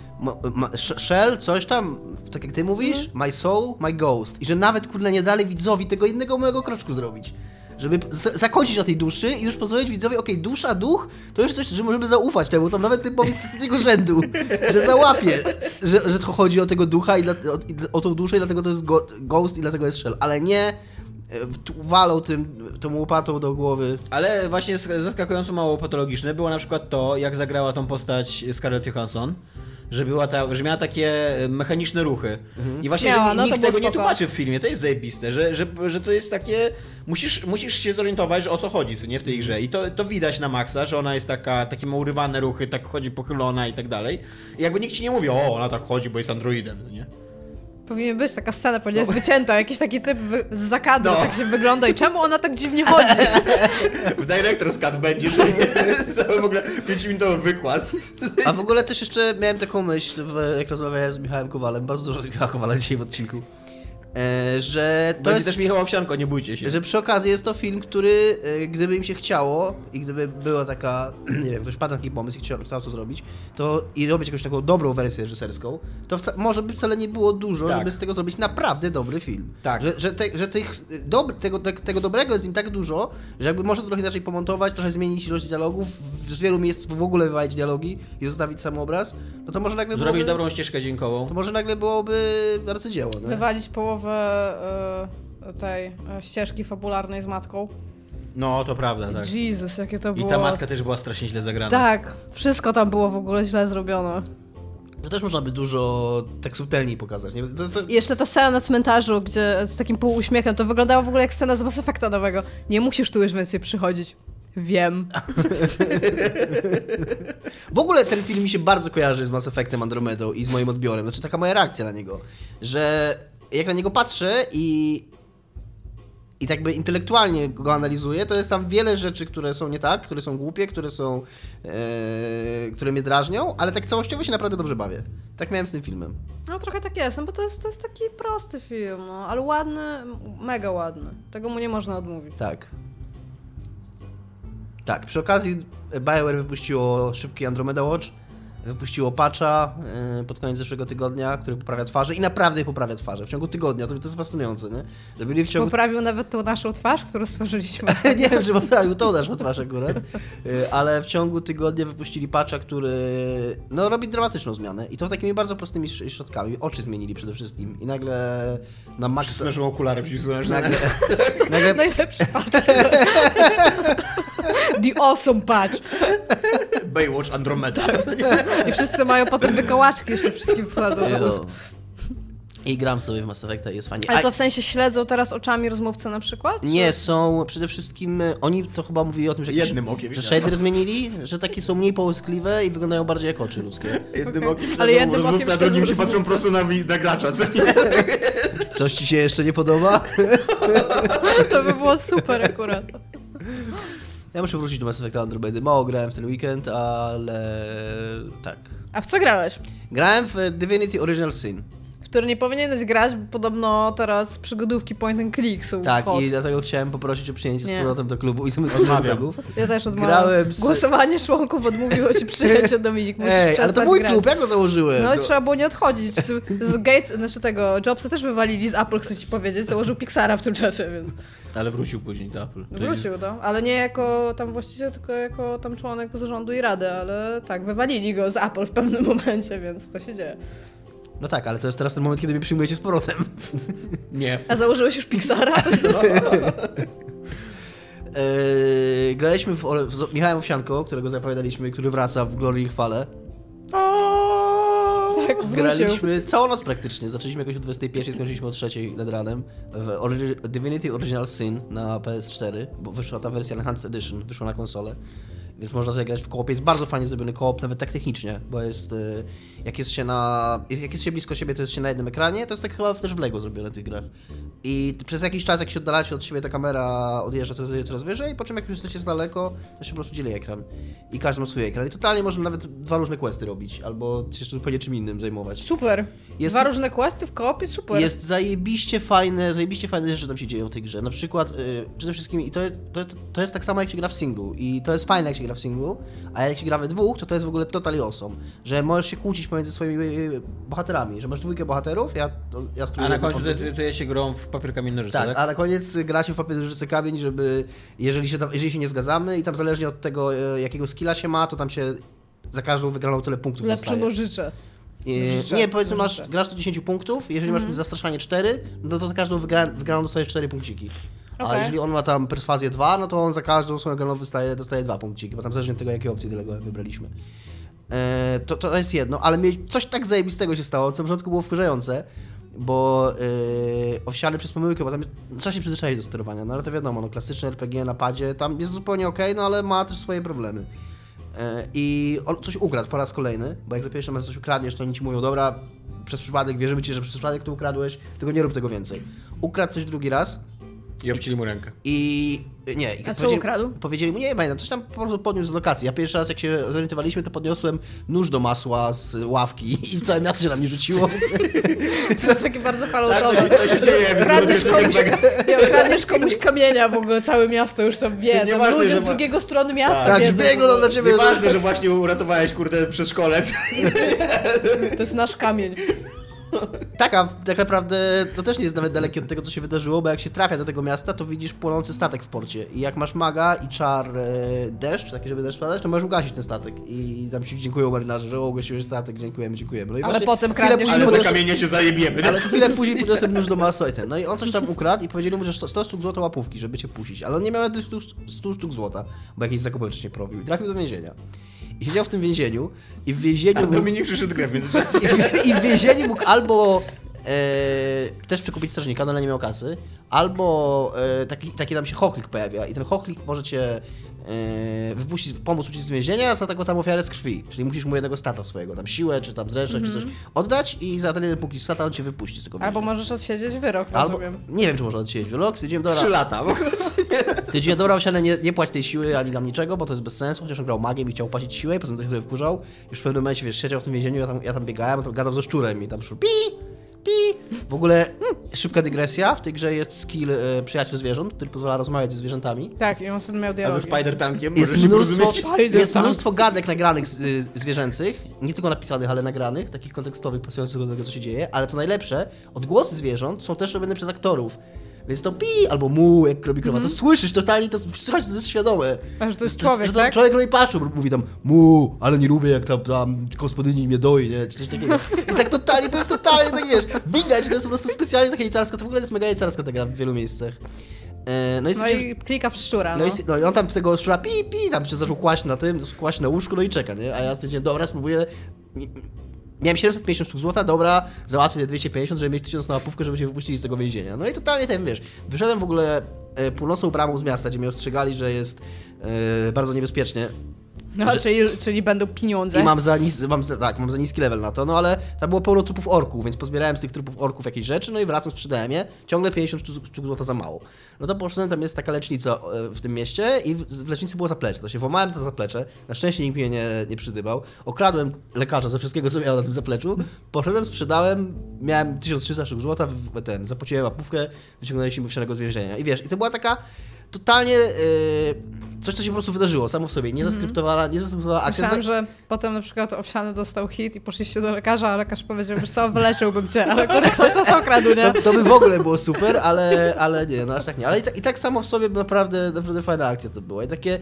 Shell, coś tam, tak jak ty mówisz, Mhm. my soul, my ghost. I że nawet, kurde, nie dali widzowi tego innego małego kroczku zrobić. Żeby zakończyć na tej duszy i już pozwolić widzowi, okej, dusza, duch, to już coś, że możemy zaufać temu, tam nawet ty powiedz z tego rzędu, <laughs> że załapie, że, że to chodzi o tego ducha i, dla, o, i o tą duszę i dlatego to jest go, ghost i dlatego jest Shell, ale nie e, walą tym, tą łopatą do głowy. Ale właśnie sk- zaskakująco mało patologiczne było na przykład to, jak zagrała tą postać Scarlett Johansson. Że, była ta, że miała takie e, mechaniczne ruchy. I właśnie, Miała, że no nikt tego nie tłumaczy w filmie, to jest zajebiste, że, że, że to jest takie... Musisz, musisz się zorientować, że o co chodzi co nie w tej grze. I to, to widać na maksa, że ona jest taka, takie ma urywane ruchy, tak chodzi pochylona i tak dalej. I jakby nikt ci nie mówi, o, ona tak chodzi, bo jest androidem, no nie? Powinien być taka scena, pewnie jest wycięta, jakiś taki typ wy- z zakadru No. tak się wygląda i czemu ona tak dziwnie <laughs> chodzi? W Director's Cut będzie, że cały w ogóle 5-minutowy wykład. A w ogóle też jeszcze miałem taką myśl, jak rozmawiałem z Michałem Kowalem, bardzo dużo z Michałem Kowalem dzisiaj w odcinku, że to To jest, też Michał Owsianko, nie bójcie się. że przy okazji jest to film, który e, gdyby im się chciało i gdyby była taka, <clears throat> nie wiem, ktoś wpadł na taki pomysł i chciał, chciał to zrobić, to i robić jakąś taką dobrą wersję reżyserską, to wca- może by wcale nie było dużo, Tak. żeby z tego zrobić naprawdę dobry film. Tak. Że, że, te, że tych, dob, tego, te, tego dobrego jest im tak dużo, że jakby można to trochę inaczej pomontować, trochę zmienić ilość dialogów, z wielu miejsc w ogóle wywalić dialogi i zostawić sam obraz, no to może nagle Zrobić byłoby, dobrą ścieżkę dźwiękową. to może nagle byłoby arcydzieło, no? Wywalić połowę y, tej y, ścieżki fabularnej z matką. No, to prawda, tak. Jesus, jakie to I było... ta matka też była strasznie źle zagrana. Tak, wszystko tam było w ogóle źle zrobione. To też można by dużo tak subtelniej pokazać, nie? To, to, I jeszcze ta scena na cmentarzu, gdzie z takim półuśmiechem, to wyglądało w ogóle jak scena z Mass Effecta nowego. Nie musisz tu już więcej przychodzić. Wiem. <laughs> W ogóle ten film mi się bardzo kojarzy z Mass Effectem Andromedą i z moim odbiorem. Znaczy taka moja reakcja na niego, że jak na niego patrzę i i tak by intelektualnie go analizuję, to jest tam wiele rzeczy, które są nie tak, które są głupie, które są e, które mnie drażnią, ale tak całościowo się naprawdę dobrze bawię. Tak miałem z tym filmem. No trochę tak jest, no bo to jest, to jest taki prosty film, no, ale ładny, mega ładny. Tego mu nie można odmówić. Tak. Tak, przy okazji BioWare wypuściło szybki Andromeda Watch, wypuściło patcha e, pod koniec zeszłego tygodnia, który poprawia twarze i naprawdę poprawia twarze w ciągu tygodnia, to, to jest fascynujące, nie? Że byli w ciągu... Poprawił nawet tą naszą twarz, którą stworzyliśmy. <laughs> nie wiem, czy poprawił tą naszą twarz akurat, e, ale w ciągu tygodnia wypuścili patcha, który no, robi dramatyczną zmianę i to takimi bardzo prostymi środkami. Oczy zmienili przede wszystkim i nagle na maksa... Przestraszył okulary przysłoneczne. Nagle, <laughs> nagle, Najlepszy patch. <laughs> The awesome patch. Baywatch Andromeda. <laughs> I wszyscy mają potem wykołaczki, jeszcze wszystkim wchodzą do no. ust. I gram sobie w Mass Effecta i jest fajnie. Ale A- co, w sensie śledzą teraz oczami rozmówcę na przykład? Nie, Czy- są przede wszystkim, e, oni to chyba mówili o tym, że Jednym okiem że widziałem. shader zmienili, że takie są mniej połyskliwe i wyglądają bardziej jak oczy ludzkie. Jednym Okej. okiem Ale jednym okiem rozmówcę, a śledzą drugim się patrzą rozmówcę. prosto na, wi- na gracza, co nie? <laughs> Coś ci się jeszcze nie podoba? <laughs> To by było super akurat. Ja muszę wrócić do Mass Effecta Andromedy. Mało grałem w ten weekend, ale tak. A w co grałeś? Grałem w Divinity Original Sin. Który nie powinieneś grać, bo podobno teraz przygodówki point and click są Tak, hot. i dlatego chciałem poprosić o przyjęcie z Nie. powrotem do klubu i sobie Odmawiam. Ja też odmawiam. Grałem z- Głosowanie członków odmówiło się przyjęcie <laughs> Dominik. Musisz Ej, ale to mój grać. klub, jak go założyłem? No i To- trzeba było nie odchodzić. Z Gates, znaczy tego, Jobsa też wywalili z Apple, chcę ci powiedzieć. Założył Pixara w tym czasie, więc Ale wrócił później do Apple. wrócił, no. Ale nie jako tam właściciel, tylko jako tam członek zarządu i rady, ale tak, wywalili go z Apple w pewnym momencie, więc to się dzieje. No tak, ale to jest teraz ten moment, kiedy mnie przyjmujecie z powrotem. <laughs> Nie. A założyłeś już Pixara? Eee, <laughs> graliśmy w, Ole- z Michałem Owsianko, którego zapowiadaliśmy, który wraca w glorii i chwale. tak. Graliśmy całą noc praktycznie. Zaczęliśmy jakoś o 21, skończyliśmy o 3 nad ranem. W Divinity Original Sin na PS4, bo wyszła ta wersja Enhanced Edition, wyszła na konsolę. Więc można sobie grać w koopie. Jest bardzo fajnie zrobiony koop, nawet tak technicznie, bo jest, y, jak jest się na, jak jest się blisko siebie, to jest się na jednym ekranie, to jest tak chyba też w Lego zrobione w tych grach. I przez jakiś czas, jak się oddalacie od siebie, ta kamera odjeżdża coraz, coraz wyżej, po czym jak już jesteście z daleko, to się po prostu dzieli ekran. I każdy ma swój ekran. I totalnie można nawet dwa różne questy robić, albo się zupełnie czym innym zajmować. Super. Jest- Dwa różne questy w koopie, super. Jest zajebiście fajne, zajebiście fajne rzeczy tam się dzieją w tej grze. Na przykład, y, przede wszystkim, i to jest, to, to jest tak samo jak się gra w singlu. I to jest fajne jak się gra w singlu, a jak się gra we dwóch, to to jest w ogóle totally awesome. Że możesz się kłócić pomiędzy swoimi y, bohaterami, że masz dwójkę bohaterów, ja, to, ja A na końcu ja się grą w papier, kamień, nożyce, Tak, tak? a na koniec gra się w papier, nożyce, kamień, żeby jeżeli się, tam, jeżeli się nie zgadzamy i tam zależnie od tego, y, jakiego skilla się ma, to tam się za każdą wygraną tyle punktów Lepsze dostaje. nożycze. E, Życzę, Nie, powiedzmy masz, życzę. grasz do 10 punktów, jeżeli masz zastraszanie 4, no to za każdą wygra, wygraną dostajesz 4 punkciki. A Okej. jeżeli on ma tam perswazję 2, no to on za każdą swoją graną dostaje 2 punkciki, bo tam zależnie od tego, jakie opcje wybraliśmy. E, to, to jest jedno, ale coś tak zajebistego się stało, co na początku było wkurzające, bo owsiany przez pomyłkę, bo tam jest, trzeba się przyzwyczaić do sterowania, no ale to wiadomo, no klasyczne RPG na padzie, tam jest zupełnie okej, no ale ma też swoje problemy. E, I on coś ukradł po raz kolejny, bo jak za pierwszym razem coś ukradniesz, to oni ci mówią, dobra, przez przypadek, wierzymy ci, że przez przypadek to ukradłeś, tylko nie rób tego więcej. Ukradł coś drugi raz I obcili mu rękę. i nie. I A co ukradł? Powiedzieli mu, nie pamiętam, coś tam po prostu podniósł z lokacji. Ja pierwszy raz jak się zorientowaliśmy, to podniosłem nóż do masła z ławki i całe miasto się na mnie rzuciło. <laughs> To jest takie bardzo Tak, falotowe. to się, to się dzieje. Kradniesz komuś, nie, kradniesz komuś kamienia, w ogóle całe miasto już to wie. Tam Nieważne, ludzie że z ma- drugiego strony miasta Tak, wiedzą. biegną na ciebie. Nieważne, że właśnie uratowałeś, kurde, przedszkolec. To jest nasz kamień. Tak, a tak naprawdę to też nie jest nawet dalekie od tego, co się wydarzyło, bo jak się trafia do tego miasta, to widzisz płonący statek w porcie. I jak masz maga i czar e, deszcz, taki, żeby deszcz spadać, to możesz ugasić ten statek. I tam ci dziękują marynarze, że ugasiłeś statek, dziękujemy, dziękujemy. No i Ale potem kradniesz Ale za kamienie się zajebiemy. Ale chwilę później podniosłem nóż do masła i ten. No i on coś tam ukradł i powiedzieli mu, że 100 100 sztuk złota łapówki, żeby cię puścić. Ale on nie miał nawet 100, 100 sztuk złota, bo jakieś zakupy wcześniej prowił. I trafił do więzienia. I siedział w tym więzieniu i w więzieniu... A mógł- Dominik przyszedł grę, więc <laughs> i, I w więzieniu mógł albo e, też przekupić strażnika, no ale nie miał kasy, albo e, taki, taki tam się chochlik pojawia i ten chochlik może cię wypuścić, pomóc uciec z więzienia za taką tam ofiarę z krwi. Czyli musisz mu jednego stata swojego, tam siłę, czy tam zręczność, czy coś oddać i za ten jeden punkt stata on cię wypuści z tego Albo więzienia. możesz odsiedzieć wyrok, Albo, rozumiem. nie wiem, czy można odsiedzieć wyrok, stwierdziłem, dobra, trzy lata. w ogóle. Stwierdziłem, dobra, osiane, nie, nie płać tej siły ani nam niczego, bo to jest bez sensu, chociaż on grał magiem i chciał płacić siłę i potem to się wkurzał. Już w pewnym momencie, wiesz, siedział w tym więzieniu, ja tam, ja tam biegałem, to gadał ze szczurem i tam szczur pi, pi. W ogóle szybka dygresja, w tej grze jest skill e, przyjaciel zwierząt, który pozwala rozmawiać ze zwierzętami. Tak, i on sobie miał A ze. Spider-Tankiem Jest mnóstwo, jest mnóstwo gadek nagranych z, y, zwierzęcych, nie tylko napisanych, ale nagranych, takich kontekstowych, pasujących do tego, co się dzieje, ale co najlepsze, odgłosy zwierząt są też robione przez aktorów. Więc to pi albo mu, jak robi krowa, to słyszysz totalnie, to słychać, to jest świadome. A, że to jest Że- człowiek, że to tak? człowiek robi paszczu, mówi tam mu, ale nie lubię jak tam, tam gospodyni mnie doi, nie, czy coś takiego. I tak totalnie, to jest totalnie, tak wiesz, widać, to jest po prostu specjalnie taka jejcarska, to w ogóle jest mega jejcarska ta gra w wielu miejscach. E, no i, No i klika w szczura, no no. i, no i on tam z tego szczura pi, pi, tam się zaczął kłaść na tym, kłaść na łóżku, no i czeka, nie? A ja stwierdziłem, dobra, spróbuję. Miałem 750 sztuk złota, dobra, załatwię te 250, żeby mieć 1000 na łapówkę, żeby się wypuścili z tego więzienia. No i totalnie ten, wiesz, wyszedłem w ogóle e, północną bramą z miasta, gdzie mnie ostrzegali, że jest e, bardzo niebezpiecznie. No że- czyli, czyli będą pieniądze. I mam za, nis, mam za, tak, mam za niski level na to, no ale tam było pełno trupów orków, więc pozbierałem z tych trupów orków jakieś rzeczy, no i wracam, sprzedałem je. Ciągle 50 sztuk złota za mało. No to poszedłem, tam jest taka lecznica e, w tym mieście i w, lecznicy było zaplecze. To się włamałem to zaplecze, na szczęście nikt mnie nie, nie przydybał. Okradłem lekarza ze wszystkiego, co miał na tym zapleczu. Poszedłem, sprzedałem, miałem 1300 sztuk złota, ten, zapłaciłem łapówkę, wyciągnęliśmy wsianego z więzienia. I wiesz, i to była taka totalnie e, coś, co się po prostu wydarzyło samo w sobie. Nie zaskryptowana, nie zaskryptowana akcja. Myślałam, że potem na przykład Owsiany dostał hit i poszliście do lekarza, a lekarz powiedział, wiesz co, wyleczyłbym cię, ale kurde, ktoś nas okradł, nie? To, to by w ogóle było super, ale, ale nie, no aż tak nie. Ale i, ta, i tak samo w sobie naprawdę, naprawdę fajna akcja to była. I takie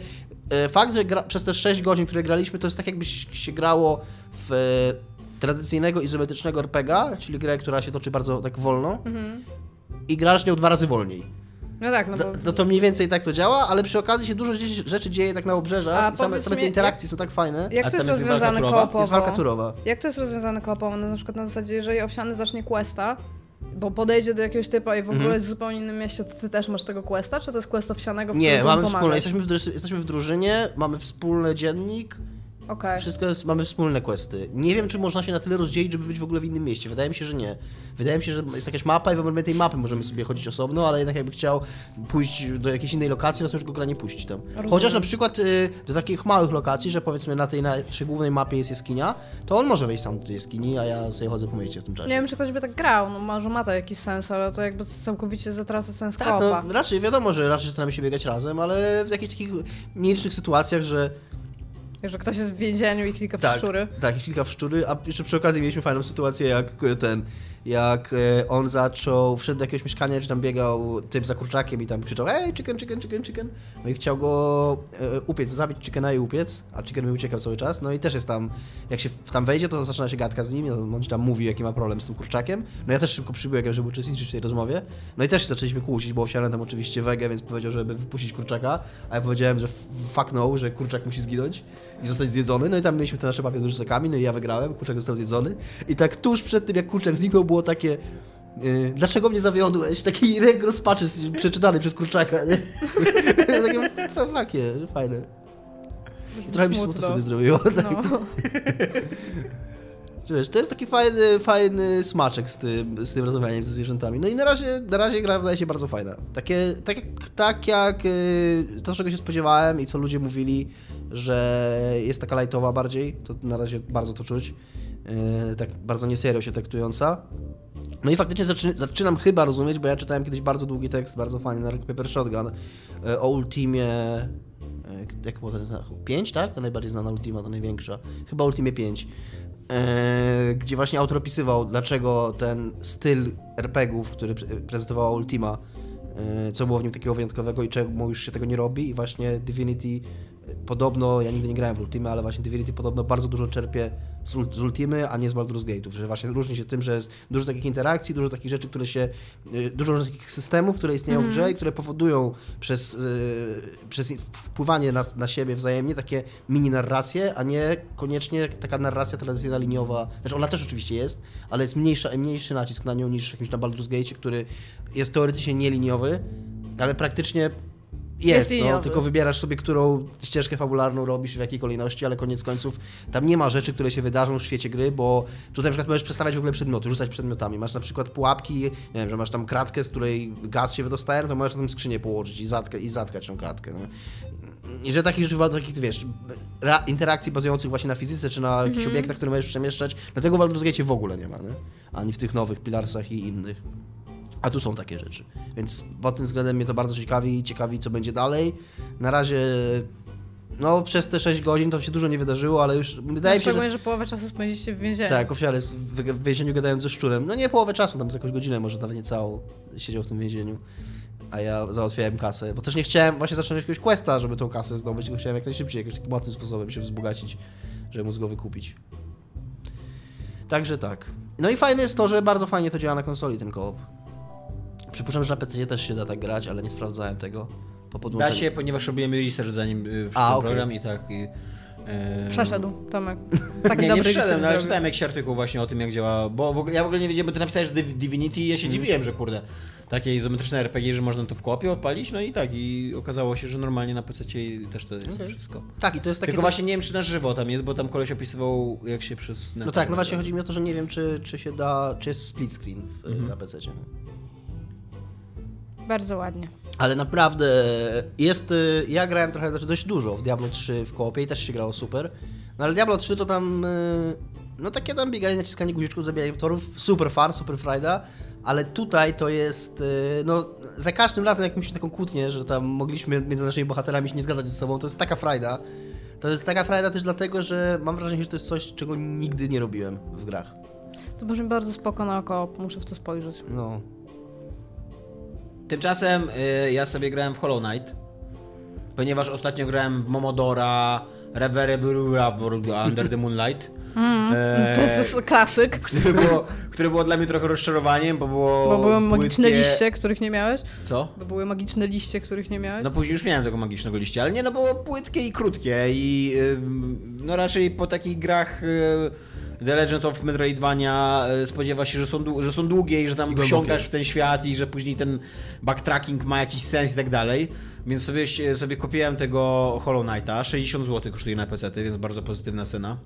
e, fakt, że gra, przez te 6 godzin, które graliśmy, to jest tak jakby się grało w tradycyjnego izometrycznego RPGa, czyli grę, która się toczy bardzo tak wolno i grasz nią dwa razy wolniej. No tak, no bo... No, no to mniej więcej tak to działa, ale przy okazji się dużo rzeczy dzieje tak na obrzeżach A i same, same te interakcje są tak fajne. Jak A to jest jest rozwiązane turowa? koopowo? Jest walka turowa. Jak to jest rozwiązane koopowo? No, na przykład na zasadzie, jeżeli Owsiany zacznie questa, bo podejdzie do jakiegoś typa i w ogóle Mhm. jest w zupełnie innym mieście, to ty też masz tego questa? Czy to jest quest Owsianego, w Nie, mamy wspólne, jesteśmy w, jesteśmy w drużynie, mamy wspólny dziennik, Okej. wszystko jest, mamy wspólne questy. Nie wiem, czy można się na tyle rozdzielić, żeby być w ogóle w innym mieście. Wydaje mi się, że nie. Wydaje mi się, że jest jakaś mapa i w obrębie tej mapy możemy sobie chodzić osobno, ale jednak jakby chciał pójść do jakiejś innej lokacji, no to już go gra nie puści tam. Rozumiem. Chociaż na przykład y, do takich małych lokacji, że powiedzmy na tej naszej głównej mapie jest jaskinia, to on może wejść sam do tej jaskini, a ja sobie chodzę po mieście w tym czasie. Nie wiem, czy ktoś by tak grał, no może ma to jakiś sens, ale to jakby całkowicie zatraca sens Tak, koopa. no raczej wiadomo, że raczej staramy się biegać razem, ale w jakichś takich mniejszych sytuacjach, że Że ktoś jest w więzieniu i klika w tak, szczury. Tak, i kilka w szczury, a jeszcze przy okazji mieliśmy fajną sytuację, jak ten, jak e, on zaczął, wszedł do jakiegoś mieszkania, czy tam biegał typ za kurczakiem i tam krzyczał ej, chicken, chicken, chicken, chicken. No i chciał go e, upiec, zabić chickena i upiec, a chicken mi uciekał cały czas. No i też jest tam, jak się tam wejdzie, to zaczyna się gadka z nim, no, on ci tam mówi, jaki ma problem z tym kurczakiem. No ja też szybko przybyłem, żeby uczestniczyć w tej rozmowie. No i też się zaczęliśmy kłócić, bo owsiałem tam oczywiście wege, więc powiedział, żeby wypuścić kurczaka, a ja powiedziałem, że fuck no, że kurczak musi zginąć i zostać zjedzony. No i tam mieliśmy te nasze papiery z rzucakami, no i ja wygrałem, kurczak został zjedzony. I tak tuż przed tym, jak kurczak zniknął, było takie yy, dlaczego mnie zawiodłeś? Taki ręk rozpaczy przeczytany przez kurczaka, nie? <laughs> Takie fakie, fajne. I trochę mi się Smutno. wtedy zrobiło. <laughs> Tak. No. <laughs> Wiesz, to jest taki fajny, fajny smaczek z tym, z tym rozmawianiem ze zwierzętami. No i na razie, na razie gra wydaje się bardzo fajna. Takie, tak, jak, tak jak y, to, czego się spodziewałem i co ludzie mówili, że jest taka lightowa bardziej, to na razie bardzo to czuć. Y, tak bardzo nieserio się tekstująca. No i faktycznie zaczy, zaczynam chyba rozumieć, bo ja czytałem kiedyś bardzo długi tekst, bardzo fajny na Rock Paper Shotgun y, o Ultimie... Jak było ten znak? 5, tak? To najbardziej znana Ultima, to największa. Chyba Ultimie 5. E, gdzie właśnie autor opisywał, dlaczego ten styl RPGów, który pre- prezentowała Ultima, e, co było w nim takiego wyjątkowego i czemu już się tego nie robi. I właśnie Divinity podobno, ja nigdy nie grałem w Ultimę, ale właśnie Divinity podobno bardzo dużo czerpie z, Ul- z Ultimy, a nie z Baldur's Gate'ów, że właśnie różni się tym, że jest dużo takich interakcji, dużo takich rzeczy, które się, e, dużo różnych takich systemów, które istnieją w grze i które powodują przez, e, przez wpływanie na, na siebie wzajemnie takie mini narracje, a nie koniecznie taka narracja tradycyjna liniowa. Znaczy ona też oczywiście jest, ale jest mniejsza, mniejszy nacisk na nią niż w jakimś na Baldur's Gate, który jest teoretycznie nieliniowy, ale praktycznie jest, no, tylko wybierasz sobie, którą ścieżkę fabularną robisz, w jakiej kolejności, ale koniec końców tam nie ma rzeczy, które się wydarzą w świecie gry, bo tutaj na przykład możesz przestawiać w ogóle przedmioty, rzucać przedmiotami. Masz na przykład pułapki, nie wiem, że masz tam kratkę, z której gaz się wydostaje, no to możesz na tym skrzynię położyć i, zatka, i zatkać tą kratkę. No. I że takich rzeczy, takich, wiesz, ra- interakcji bazujących właśnie na fizyce, czy na jakichś obiektach, które możesz przemieszczać, no tego w Baldur's Gate w ogóle nie ma, nie? Ani w tych nowych Pilarsach i innych. A tu są takie rzeczy. Więc pod tym względem mnie to bardzo ciekawi, ciekawi co będzie dalej. Na razie, no przez te 6 godzin to się dużo nie wydarzyło, ale już wydaje mi się, Szczególnie, że... że połowę czasu spędziliście w więzieniu. Tak, ofiary w, w więzieniu gadając ze szczurem. No nie połowę czasu, tam z jakąś godzinę, może nawet nie całą siedział w tym więzieniu. A ja załatwiałem kasę, bo też nie chciałem właśnie zacząć jakiegoś questa, żeby tą kasę zdobyć, tylko chciałem jak najszybciej, jakimś takim łatwym sposobem się wzbogacić, żeby móc go wykupić. Także tak. No i fajne jest to, że bardzo fajnie to działa na konsoli ten koop. Przypuszczam, że na PC też się da tak grać, ale nie sprawdzałem tego. Po Da podłączeniu. się, ponieważ robiłem research zanim A, wszedł okej. program i tak. I, e, Przeszedł, Tomek. <laughs> Taki nie, nie dobry wszedłem, research no, ale czytałem jakiś artykuł właśnie o tym, jak działa, bo w ogóle, ja w ogóle nie wiedziałem, bo ty napisałeś, że Div- Divinity i ja się dziwiłem, że kurde, takie izometryczne RPG, że można to w kopie odpalić, no i tak, i okazało się, że normalnie na PC też to jest Okej. wszystko. Tak, i to jest takie... Tylko właśnie nie wiem, czy na żywo tam jest, bo tam koleś opisywał, jak się przez... No tak, no właśnie chodzi mi o to, że nie wiem, czy, czy się da, czy jest split screen w, Mhm. na PC. Bardzo ładnie. Ale naprawdę jest. y, Ja grałem trochę, znaczy dość dużo w Diablo 3 w koopie i też się grało super. No ale Diablo 3 to tam. y, No takie tam bieganie, naciskanie guziczków, zabijanie torów, super fun, super frajda. Ale tutaj to jest. y, No, za każdym razem, jak mieliśmy taką kłótnię, że tam mogliśmy między naszymi bohaterami się nie zgadzać ze sobą, to jest taka frajda. To jest taka frajda też dlatego, że mam wrażenie, że to jest coś, czego nigdy nie robiłem w grach. To brzmi bardzo spoko na oko, muszę w to spojrzeć. No. Tymczasem y, ja sobie grałem w Hollow Knight, ponieważ ostatnio grałem w Momodora, Reverie Under the Moonlight. <laughs> E, To jest <laughs> klasyk. które, było, które było dla mnie trochę rozczarowaniem, bo było Bo były magiczne płytkie- liście, których nie miałeś. Co? Bo były magiczne liście, których nie miałeś. No później już miałem tego magicznego liścia, ale nie, no było płytkie i krótkie i ym, no raczej po takich grach y, The Legend of Metroidvania y, spodziewa się, że są, że są długie i że tam wsiąkasz w ten świat i że później ten backtracking ma jakiś sens i tak dalej. Więc sobie, sobie kupiłem tego Hollow Knighta, 60 zł kosztuje na PC, więc bardzo pozytywna cena.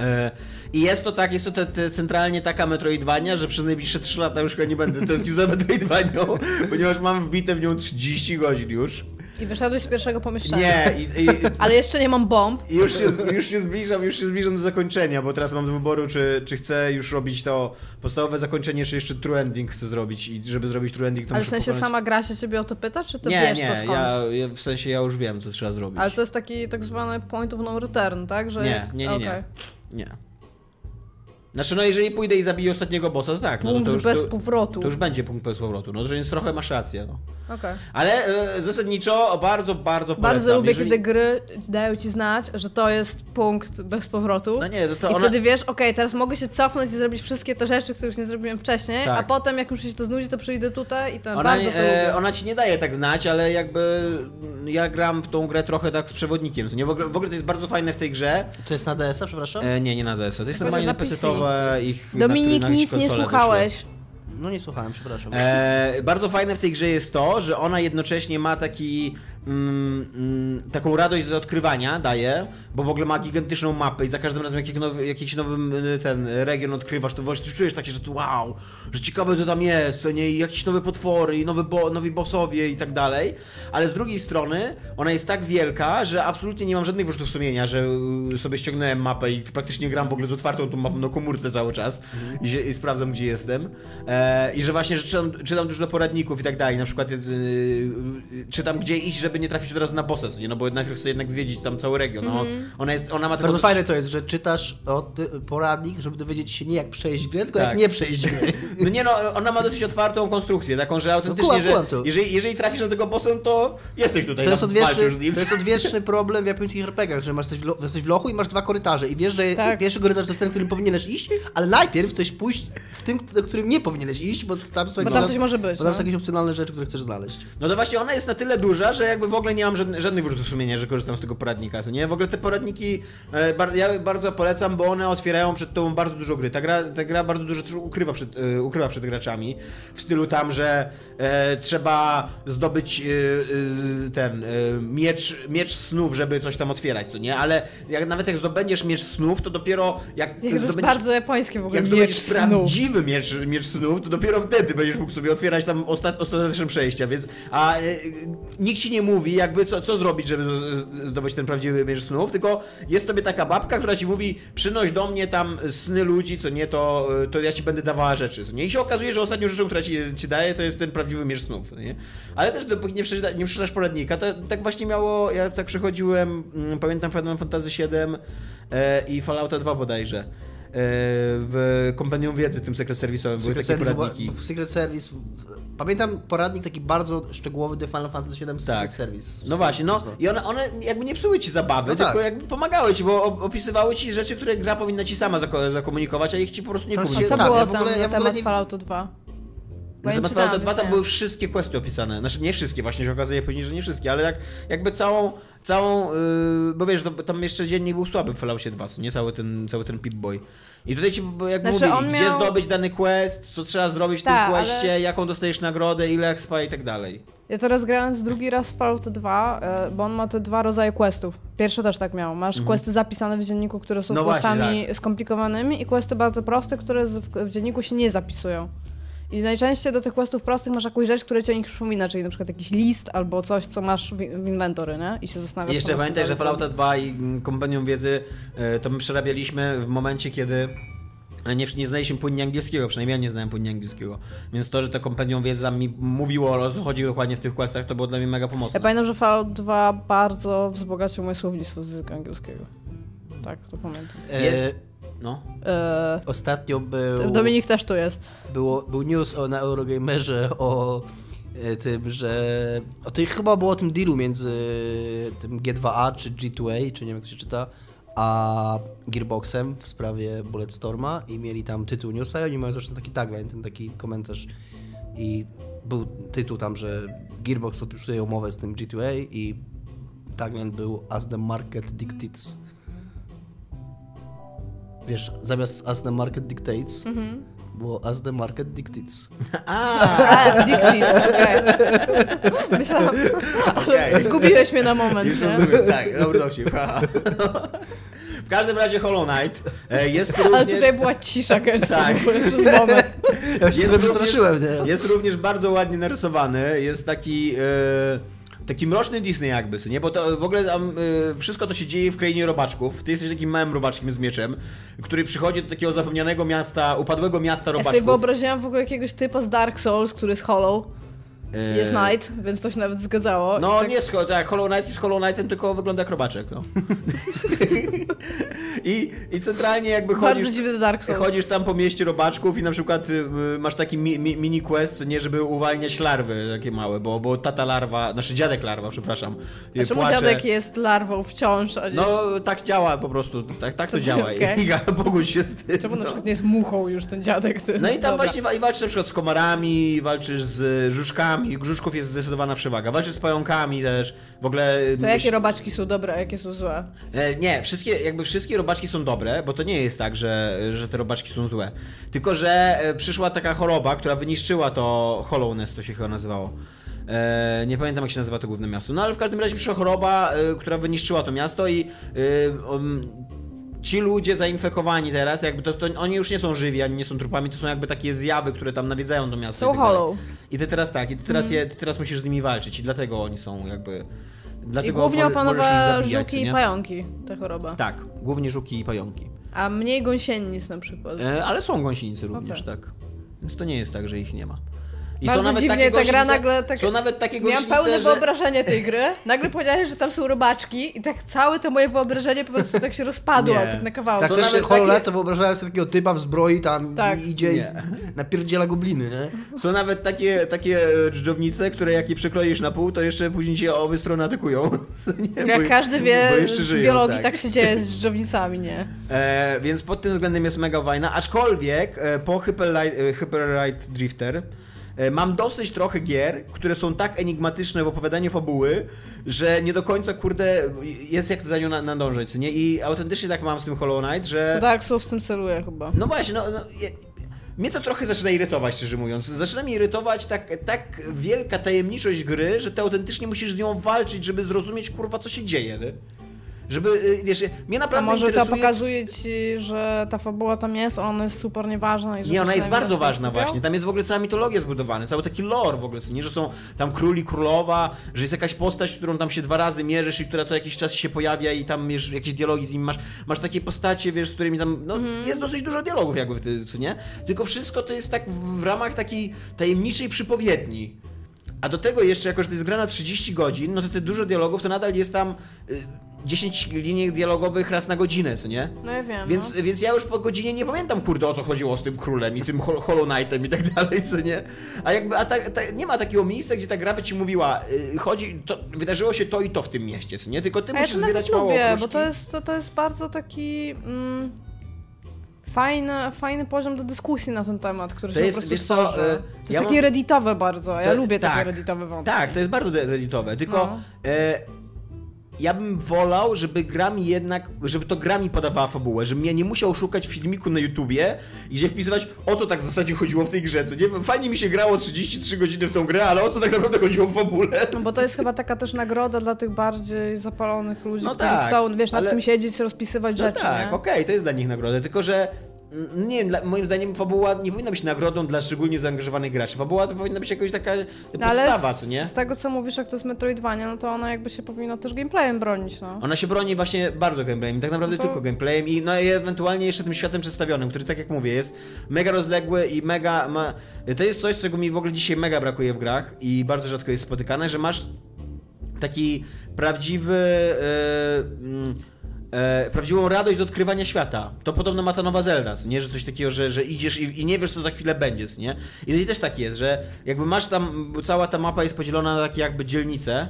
E, I jest to tak, jest to te, te centralnie taka Metroidvania, że przez najbliższe 3 lata już chyba nie będę tęsknił za <laughs> Metroidvanią, ponieważ mam wbite w nią 30 godzin już. I wyszedłeś z pierwszego pomieszczenia. Nie, i, i, <laughs> Ale jeszcze nie mam bomb. już, się, już się zbliżam, już się zbliżam do zakończenia, bo teraz mam do wyboru, czy, czy chcę już robić to podstawowe zakończenie, czy jeszcze true ending chcę zrobić i żeby zrobić true ending to Ale w muszę sensie pokonać... sama gra się ciebie o to pyta, czy ty Nie, wiesz nie, to skąd? ja, ja, w sensie ja już wiem, co trzeba zrobić. Ale to jest taki tak zwany point of no return, tak? Że Nie, nie, nie, nie. Nie. Znaczy, no jeżeli pójdę i zabiję ostatniego bossa, to tak. No, Punkt to już, bez to, powrotu. to już będzie punkt bez powrotu. No, że więc trochę masz rację. No. Okej. Ale e, zasadniczo bardzo, bardzo polecam. Bardzo lubię, jeżeli... kiedy gry dają ci znać, że to jest punkt bez powrotu. No nie, to, to I ona... wtedy wiesz, okej, teraz mogę się cofnąć i zrobić wszystkie te rzeczy, których nie zrobiłem wcześniej, Tak. a potem jak już się to znudzi, to przyjdę tutaj i to Ona, bardzo to lubię. e, ona ci nie daje tak znać, ale jakby ja gram w tą grę trochę tak z przewodnikiem. Nie? W, ogóle, w ogóle to jest bardzo fajne w tej grze. To jest na DS-a, przepraszam? E, nie, nie na DS. To jest normalnie na na PC-owe ich Dominik, na, na nic nie słuchałeś. wyszły. No nie słuchałem, przepraszam. E, bardzo fajne w tej grze jest to, że ona jednocześnie ma taki mm, mm, taką radość z odkrywania, daje, bo w ogóle ma gigantyczną mapę i za każdym razem jak nowy, jakiś nowy y, ten region odkrywasz, to właśnie czujesz takie, że to wow, że ciekawe co tam jest, co nie, i jakieś nowe potwory i nowe bo, nowi bossowie i tak dalej, ale z drugiej strony ona jest tak wielka, że absolutnie nie mam żadnych wyrzutów sumienia, że y, sobie ściągnąłem mapę i praktycznie gram w ogóle z otwartą tą mapą na komórce cały czas i, się, i sprawdzam gdzie jestem. E, i że właśnie, że czytam, czytam dużo poradników i tak dalej, na przykład y, y, czytam gdzie iść, żeby nie trafić od razu na bossa, nie? no bo najpierw chcę jednak zwiedzić tam cały region, no, ona, jest, ona ma Bardzo dosyć- fajne to jest, że czytasz o, ty, poradnik, żeby dowiedzieć się nie jak przejść grę, tylko Tak. jak nie przejść gry. No nie no, ona ma dosyć otwartą konstrukcję, taką, że autentycznie, kumam, że kumam to. jeżeli, jeżeli trafisz na tego bossa, no to jesteś tutaj, To jest, odwieczny, to jest odwieczny problem w japońskich RPGach, że masz coś w, lo, w lochu i masz dwa korytarze i wiesz, że Tak. pierwszy korytarz to jest ten, którym powinieneś iść, ale najpierw chcesz pójść w tym, do którym nie powinieneś iść, bo tam są, Bo tam coś może być, bo tam no. są jakieś opcjonalne rzeczy, które chcesz znaleźć. No to właśnie ona jest na tyle duża, że jakby w ogóle nie mam żadnych, żadnych wyrzutów sumienia, że korzystam z tego poradnika, co nie? W ogóle te poradniki e, bar, ja bardzo polecam, bo one otwierają przed tobą bardzo dużo gry. Ta gra, ta gra bardzo dużo ukrywa przed, e, ukrywa przed graczami, w stylu tam, że e, trzeba zdobyć e, e, ten e, miecz, miecz snów, żeby coś tam otwierać, co nie? Ale jak, nawet jak zdobędziesz miecz snów, to dopiero jak Jak to jest bardzo japońskie w ogóle Jak miecz snów. prawdziwy miecz, miecz snów, to dopiero wtedy będziesz mógł sobie otwierać tam ostat, ostateczne przejścia, więc a nikt ci nie mówi jakby co, co zrobić, żeby zdobyć ten prawdziwy miecz snów, tylko jest sobie taka babka, która ci mówi przynoś do mnie tam sny ludzi, co nie, to, to ja ci będę dawała rzeczy, co nie? I się okazuje, że ostatnią rzeczą, która ci, ci daje, to jest ten prawdziwy miecz snów, nie? Ale też dopóki nie, przeczyta, nie przeczytasz poradnika, to tak właśnie miało, ja tak przechodziłem, mm, pamiętam Final Fantasy VII e, i Fallouta 2 bodajże. E, W kompendium wiedzy, tym sekret serwisowym, były Secret takie poradniki. w Secret Service, pamiętam poradnik taki bardzo szczegółowy do Final Fantasy VII z Tak. Secret Service. No właśnie, no i one, one jakby nie psuły ci zabawy, No tylko tak. jakby pomagały ci, bo op- opisywały ci rzeczy, które gra powinna ci sama zako- zakomunikować, a ich ci po prostu nie A co komunikuje. Tak, było ja w ogóle- tam ja na temat nie- Falloutu 2? Bo Na temat czytałam, Fallouta 2 więc tam były wszystkie questy opisane. Znaczy nie wszystkie, właśnie się okazuje później, że nie wszystkie, ale tak jakby całą, całą yy, bo wiesz, to, tam jeszcze dziennik był słaby w Falloutie 2, co nie cały ten, cały ten Pip-Boy. I tutaj ci jakby Znaczy, mówili, gdzie miał- zdobyć dany quest, co trzeba zrobić w Tak, tym ale- questie, jaką dostajesz nagrodę, ile expa i tak dalej. Ja teraz grając drugi raz w Fallout 2, e, bo on ma te dwa rodzaje questów. Pierwszy też tak miał. Masz questy zapisane w dzienniku, które są Mhm. No właśnie, questami skomplikowanymi i questy bardzo proste, które w dzienniku się nie zapisują. I najczęściej do tych questów prostych masz jakąś rzecz, która ci o nich przypomina, czyli na przykład jakiś list albo coś, co masz w, inwentory, nie? I się zastanawiasz, I jeszcze co masz pamiętaj, że zrobić. 2 i mm, Kompendium Wiedzy e, to my przerabialiśmy w momencie, kiedy nie, nie znaliśmy płynnie angielskiego, przynajmniej ja nie znałem płynnie angielskiego. Więc to, że to Kompendium Wiedzy mi mówiło o co chodzi dokładnie w tych questach, to było dla mnie mega pomocne. Ja pamiętam, że Fallout 2 bardzo wzbogacił moje słownictwo z języka angielskiego. Tak, to pamiętam. E, Jest- No. E, Ostatnio był, Dominik też tu jest. było, był news o, na Eurogamerze o e, tym, że... O tej chyba było o tym dealu między tym G2A czy G2A, czy nie wiem jak to się czyta, a Gearboxem w sprawie Bulletstorma i mieli tam tytuł newsa i oni mają zresztą taki tagline, ten taki komentarz i był tytuł tam, że Gearbox podpisuje umowę z tym G2A i tagline był As the Market Dictates. Wiesz, zamiast As the Market Dictates było As the Market Dictates. A, Dictis, okej. Myślałam, Okej. zgubiłeś mnie na moment, Już nie? rozumiem, tak, dobry dowcip. W każdym razie Hollow Knight e, jest również... Ale tutaj była cisza gęsta Tak. <laughs> przez moment. Ja się Jest również, nie? jest również bardzo ładnie narysowany, jest taki... E, Taki mroczny Disney jakby, nie? Bo to w ogóle tam e, wszystko to się dzieje w krainie robaczków. Ty jesteś takim małym robaczkiem z mieczem, który przychodzi do takiego zapomnianego miasta, upadłego miasta Ja robaczków. sobie wyobraziłam w ogóle jakiegoś typa z Dark Souls, który jest Hollow. E, Jest Knight, więc to się nawet zgadzało. No tak, nie tak, Hollow Knight jest Hollow Knightem, tylko wygląda jak robaczek. No. <laughs> I, I centralnie jakby chodzisz, chodzisz tam po mieście robaczków i na przykład y, y, masz taki mi, mi, mini quest, nie, żeby uwalniać larwy takie małe, bo, bo tata larwa, znaczy dziadek larwa, przepraszam, y, A czemu płacze. dziadek jest larwą wciąż, a. No tak działa po prostu, tak, tak to, To działa. okej. Iga, Boguś się z tym. Czemu na no. przykład nie jest muchą już ten dziadek? Ty? No i tam Dobra. właśnie i walczysz na przykład z komarami, walczysz z żuczkami, żuczków jest zdecydowana przewaga, walczysz z pająkami też, w ogóle... To jakie robaczki są dobre, a jakie są złe? E, Nie, wszystkie, jakby wszystkie robaczki są dobre, bo to nie jest tak, że, że te robaczki są złe. Tylko, że e, przyszła taka choroba, która wyniszczyła to Hollowness, to się chyba nazywało. E, nie pamiętam jak się nazywa to główne miasto. No ale w każdym razie przyszła choroba, e, która wyniszczyła to miasto i e, um, ci ludzie zainfekowani teraz, jakby to, to oni już nie są żywi, ani nie są trupami, to są jakby takie zjawy, które tam nawiedzają to miasto. Są i tak hollow. I ty teraz tak, i ty teraz, je, ty teraz musisz z nimi walczyć i dlatego oni są jakby... I Dlatego głównie możesz ich opanowała żuki i nie? pająki, ta choroba. Tak, głównie żuki i pająki. A mniej gąsienic na przykład. E, ale są gąsienice również, Okej. tak. Więc to nie jest tak, że ich nie ma. I Bardzo dziwnie ta gra nagle tak... Są nawet takie Miałam pełne że... wyobrażenie tej gry. <laughs> Nagle powiedziałeś, że tam są robaczki i tak całe to moje wyobrażenie po prostu tak się rozpadło, Nie. tak na kawałki. Tak Są też nawet Hollow takie- wyobrażałem sobie takiego typa w zbroi tam Tak. i idzie Nie. i napierdziela gobliny, nie? Są nawet takie, takie dżdżownice, które jak je przekroisz na pół, to jeszcze później cię obie strony atakują. <laughs> Nie, Jak bo- każdy wie z żyją, biologii, tak. się dzieje z dżdżownicami, nie? E, więc pod tym względem jest mega fajna, aczkolwiek e, po Hyper Light, e, Hyper Light Drifter mam dosyć trochę gier, które są tak enigmatyczne w opowiadaniu fabuły, że nie do końca, kurde, jest jak za nią na- nadążać, co nie? I autentycznie tak mam z tym Hollow Knight, że... Dark Souls w tym celuje chyba. No właśnie, no, no ja, mnie to trochę zaczyna irytować, szczerze mówiąc. Zaczyna mnie irytować tak, tak wielka tajemniczość gry, że ty autentycznie musisz z nią walczyć, żeby zrozumieć, kurwa, co się dzieje, nie? Żeby, y, wiesz, mnie A naprawdę może to interesuje... pokazuje ci, że ta fabuła tam jest, a ona jest super nieważna i Nie, ona jest bardzo na to ważna właśnie. Tam jest w ogóle cała mitologia zbudowana, cały taki lore w ogóle, nie, że są tam król i królowa, że jest jakaś postać, którą tam się dwa razy mierzysz i która co jakiś czas się pojawia i tam wiesz, jakieś dialogi z nim masz. Masz takie postacie, wiesz, z którymi tam, no Mhm. jest dosyć dużo dialogów jakby, w co nie? Tylko wszystko to jest tak w, w ramach takiej tajemniczej przypowiedni. A do tego jeszcze, jako że to jest gra na 30 godzin, no to te dużo dialogów, to nadal jest tam y, 10 linii dialogowych raz na godzinę, co nie? No ja wiem, Więc, no. więc ja już po godzinie nie pamiętam, kurde, o co chodziło z tym królem i tym Hol- Hollow Knightem i tak dalej, co nie? A jakby, a ta, ta, nie ma takiego miejsca, gdzie ta gra by ci mówiła, y, chodzi, to, wydarzyło się to i to w tym mieście, co nie? Tylko ty A ja musisz nawet zbierać mało lubię, okruszki. bo to jest, to, to jest bardzo taki mm, fajny, fajny poziom do dyskusji na ten temat, który To się jest, po prostu wiesz co, tworzy. e, To jest ja takie mam- redditowe bardzo, ja To- lubię takie tak, redditowe wątki. Tak, to jest bardzo redditowe, tylko No. e, ja bym wolał, żeby gra mi jednak, żeby to gra mi podawała fabułę, żebym ja nie musiał szukać filmiku na YouTubie i gdzie wpisywać, o co tak w zasadzie chodziło w tej grze, co nie? Fajnie mi się grało 33 godziny w tą grę, ale o co tak naprawdę chodziło w fabule? No bo to jest chyba taka też nagroda dla tych bardziej zapalonych ludzi, No którzy tak, chcą, wiesz, nad ale- tym siedzieć, rozpisywać No rzeczy, tak, okej, to jest dla nich nagroda, tylko że nie wiem, dla, moim zdaniem fabuła nie powinna być nagrodą dla szczególnie zaangażowanych graczy. Fabuła to powinna być jakaś taka No podstawa, co nie? z tego co mówisz, jak to jest Metroidvania, no to ona jakby się powinna też gameplayem bronić, no. Ona się broni właśnie bardzo gameplayem, tak naprawdę No to- tylko gameplayem i no i ewentualnie jeszcze tym światem przedstawionym, który tak jak mówię, jest mega rozległy i mega ma... To jest coś, czego mi w ogóle dzisiaj mega brakuje w grach i bardzo rzadko jest spotykane, że masz taki prawdziwy... mm, E, prawdziwą radość z odkrywania świata. To podobno ma ta nowa Zelda, nie? Że coś takiego, że, że idziesz i, i nie wiesz, co za chwilę będzie, nie? I też tak jest, że jakby masz tam, cała ta mapa jest podzielona na takie jakby dzielnice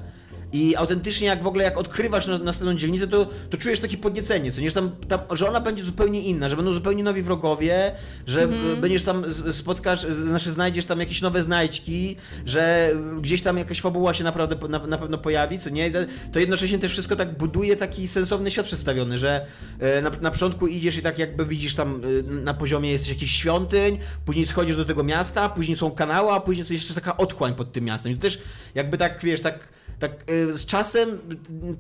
I autentycznie jak w ogóle jak odkrywasz na- następną dzielnicę, to, to czujesz takie podniecenie, co nie, że, tam, tam, że ona będzie zupełnie inna, że będą zupełnie nowi wrogowie, że y, będziesz tam, spotkasz, znaczy znajdziesz tam jakieś nowe znajdźki, że gdzieś tam jakaś fabuła się naprawdę na, na pewno pojawi, co nie, to- jednocześnie też wszystko tak buduje taki sensowny świat przedstawiony, że e, na, na początku idziesz i tak jakby widzisz tam e, na poziomie jesteś jakiś świątyń, później schodzisz do tego miasta, później są kanały, a później jest jeszcze taka otchłań pod tym miastem. I to też jakby tak, wiesz, tak tak z czasem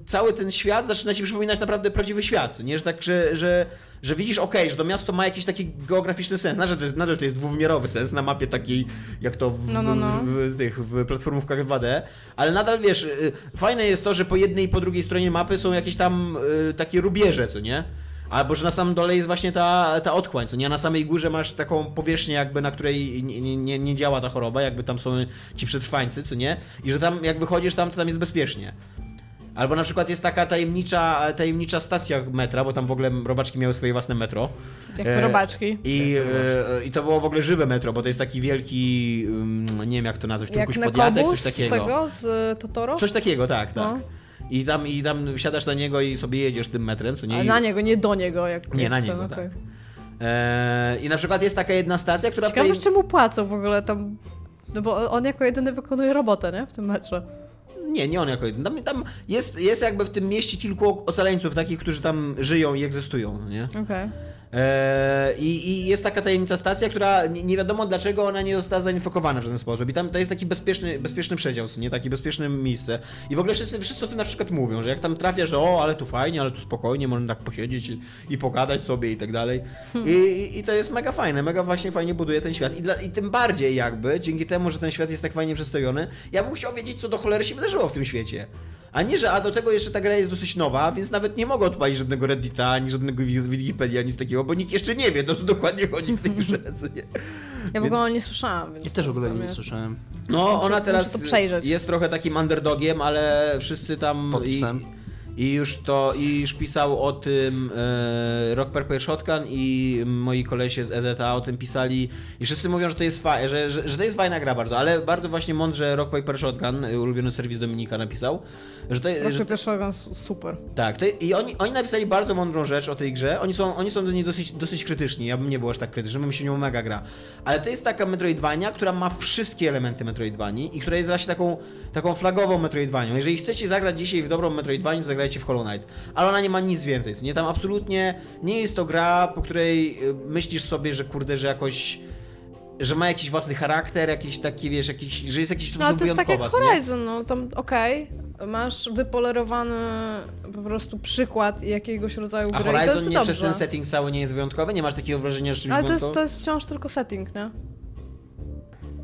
cały ten świat zaczyna ci przypominać naprawdę prawdziwy świat, nie? Że tak, że, że, że widzisz, okej, że to miasto ma jakiś taki geograficzny sens, nadal to, nadal to jest dwuwymiarowy sens na mapie takiej, jak to w, No, no, no. w, w, tych, w platformówkach 2D, ale nadal wiesz, y, fajne jest to, że po jednej i po drugiej stronie mapy są jakieś tam y, takie rubieże, co nie? Albo że na samym dole jest właśnie ta, ta otchłań, co nie? A na samej górze masz taką powierzchnię jakby, na której nie, nie, nie, działa ta choroba, jakby tam są ci przetrwańcy, co nie? I że tam jak wychodzisz tam, to tam jest bezpiecznie. Albo na przykład jest taka tajemnicza, tajemnicza stacja metra, bo tam w ogóle robaczki miały swoje własne metro. Jak E, to robaczki. I, e, I to było w ogóle żywe metro, bo to jest taki wielki, ym, nie wiem jak to nazwać, Jak jakiś podjadek, coś z takiego. tego, z Totoro? Coś takiego, tak, tak. No. I tam, I tam wsiadasz na niego i sobie jedziesz tym metrem, co nie? Ale na niego, nie do niego. Jak Nie, na niego, okej. tak. E, I na przykład jest taka jedna stacja, która Ciekawe, tej... czemu płacą w ogóle tam... No bo on jako jedyny wykonuje robotę, nie? W tym metrze. Nie, nie on jako jeden. Tam, tam jest, jest jakby w tym mieście kilku ocaleńców, takich, którzy tam żyją i egzystują, nie? Okej. E, i, I jest taka tajemnicza stacja, która nie, wiadomo dlaczego ona nie została zainfokowana w żaden sposób. I tam to jest taki bezpieczny, bezpieczny przedział, nie takie bezpieczne miejsce. I w ogóle wszyscy, wszyscy o tym na przykład mówią, że jak tam trafiasz, że o, ale tu fajnie, ale tu spokojnie, można tak posiedzieć i, i pogadać sobie i tak dalej. I, i, I to jest mega fajne, mega właśnie fajnie buduje ten świat. I, dla, I tym bardziej jakby, dzięki temu, że ten świat jest tak fajnie przedstawiony, ja bym chciał wiedzieć, co do cholery się wydarzyło w tym świecie. A nie, że a do tego jeszcze ta gra jest dosyć nowa, więc nawet nie mogę odpalić żadnego Reddita, ani żadnego Wi- Wikipedia, nic takiego, bo nikt jeszcze nie wie, no co dokładnie chodzi w tej grze. Nie? Ja w Więc- ogóle nie słyszałam, więc... Ja też w ogóle nie słyszałem. No, ona teraz jest trochę takim underdogiem, ale wszyscy tam Pod i. i już to, i już pisał o tym e, Rock Paper Shotgun i moi kolesie z EDTA o tym pisali i wszyscy mówią, że to jest fa- że, że, że to jest fajna gra bardzo, ale bardzo właśnie mądrze Rock Paper Shotgun, y, ulubiony serwis Dominika napisał, że to, że, Rocky Shogun super. tak, to, i oni, oni napisali bardzo mądrą rzecz o tej grze. Oni są, oni są do niej dosyć, dosyć krytyczni. Ja bym nie był aż tak krytyczny, bym się nią mega gra. Ale to jest taka Metroidvania, która ma wszystkie elementy Metroidvanii i która jest właśnie taką, taką flagową Metroidvanią. Jeżeli chcecie zagrać dzisiaj w dobrą Metroidvanię, to zagrajcie w Hollow Knight. Ale ona nie ma nic więcej. Nie, tam absolutnie nie jest to gra, po której y, myślisz sobie, że kurde, że jakoś że ma jakiś własny charakter, jakiś taki, wiesz, jakiś, że jest jakiś No ale to jest tak jak co nie? Horizon, no tam okej, masz wypolerowany po prostu przykład jakiegoś rodzaju A gry to Horizon jest nie dobrze. przez ten setting cały nie jest wyjątkowy? Nie masz takiego wrażenia, że czymś Ale to jest, to jest wciąż tylko setting, nie?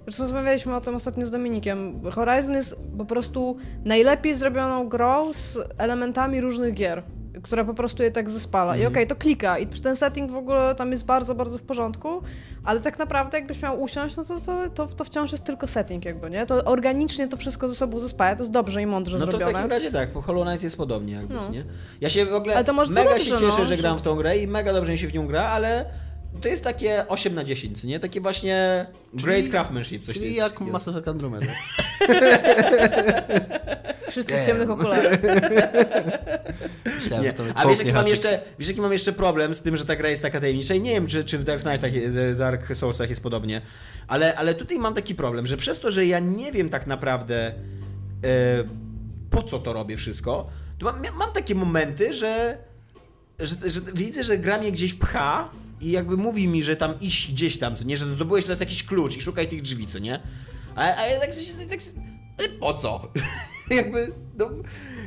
Zresztą rozmawialiśmy o tym ostatnio z Dominikiem. Horizon jest po prostu najlepiej zrobioną grą z elementami różnych gier, która po prostu je tak zespala. Mhm. I okej, to klika. I ten setting w ogóle tam jest bardzo, bardzo w porządku, ale tak naprawdę jakbyś miał usiąść, no to, to, to, to wciąż jest tylko setting jakby, nie? To organicznie to wszystko ze sobą zespaja, to jest dobrze i mądrze No to w zrobione. takim razie tak, po Hollow Knight jest podobnie jakby, No. nie? Ja się w ogóle Ale to może to mega dobrze, się cieszę, no, że że- gram w tą grę i mega dobrze mi się w nią gra, ale to jest takie 8 na 10, nie? Takie właśnie great craftsmanship, coś Czyli takiego. jak Mass Effect Andromeda. <laughs> Wszyscy w ciemnych okularach. Myślałem, Nie. to A wiesz jaki, mam jeszcze, wiesz jaki mam jeszcze problem z tym, że ta gra jest taka tajemnicza i nie wiem, czy, czy w Dark Knightach, Dark Soulsach jest podobnie, ale, ale tutaj mam taki problem, że przez to, że ja nie wiem tak naprawdę e, po co to robię wszystko, to mam, mam takie momenty, że, że, że widzę, że gra mnie gdzieś pcha i jakby mówi mi, że tam iść gdzieś tam, co nie, że zdobyłeś teraz jakiś klucz i szukaj tych drzwi, co nie? Ale tak, tak, ale po co? <laughs> jakby, no,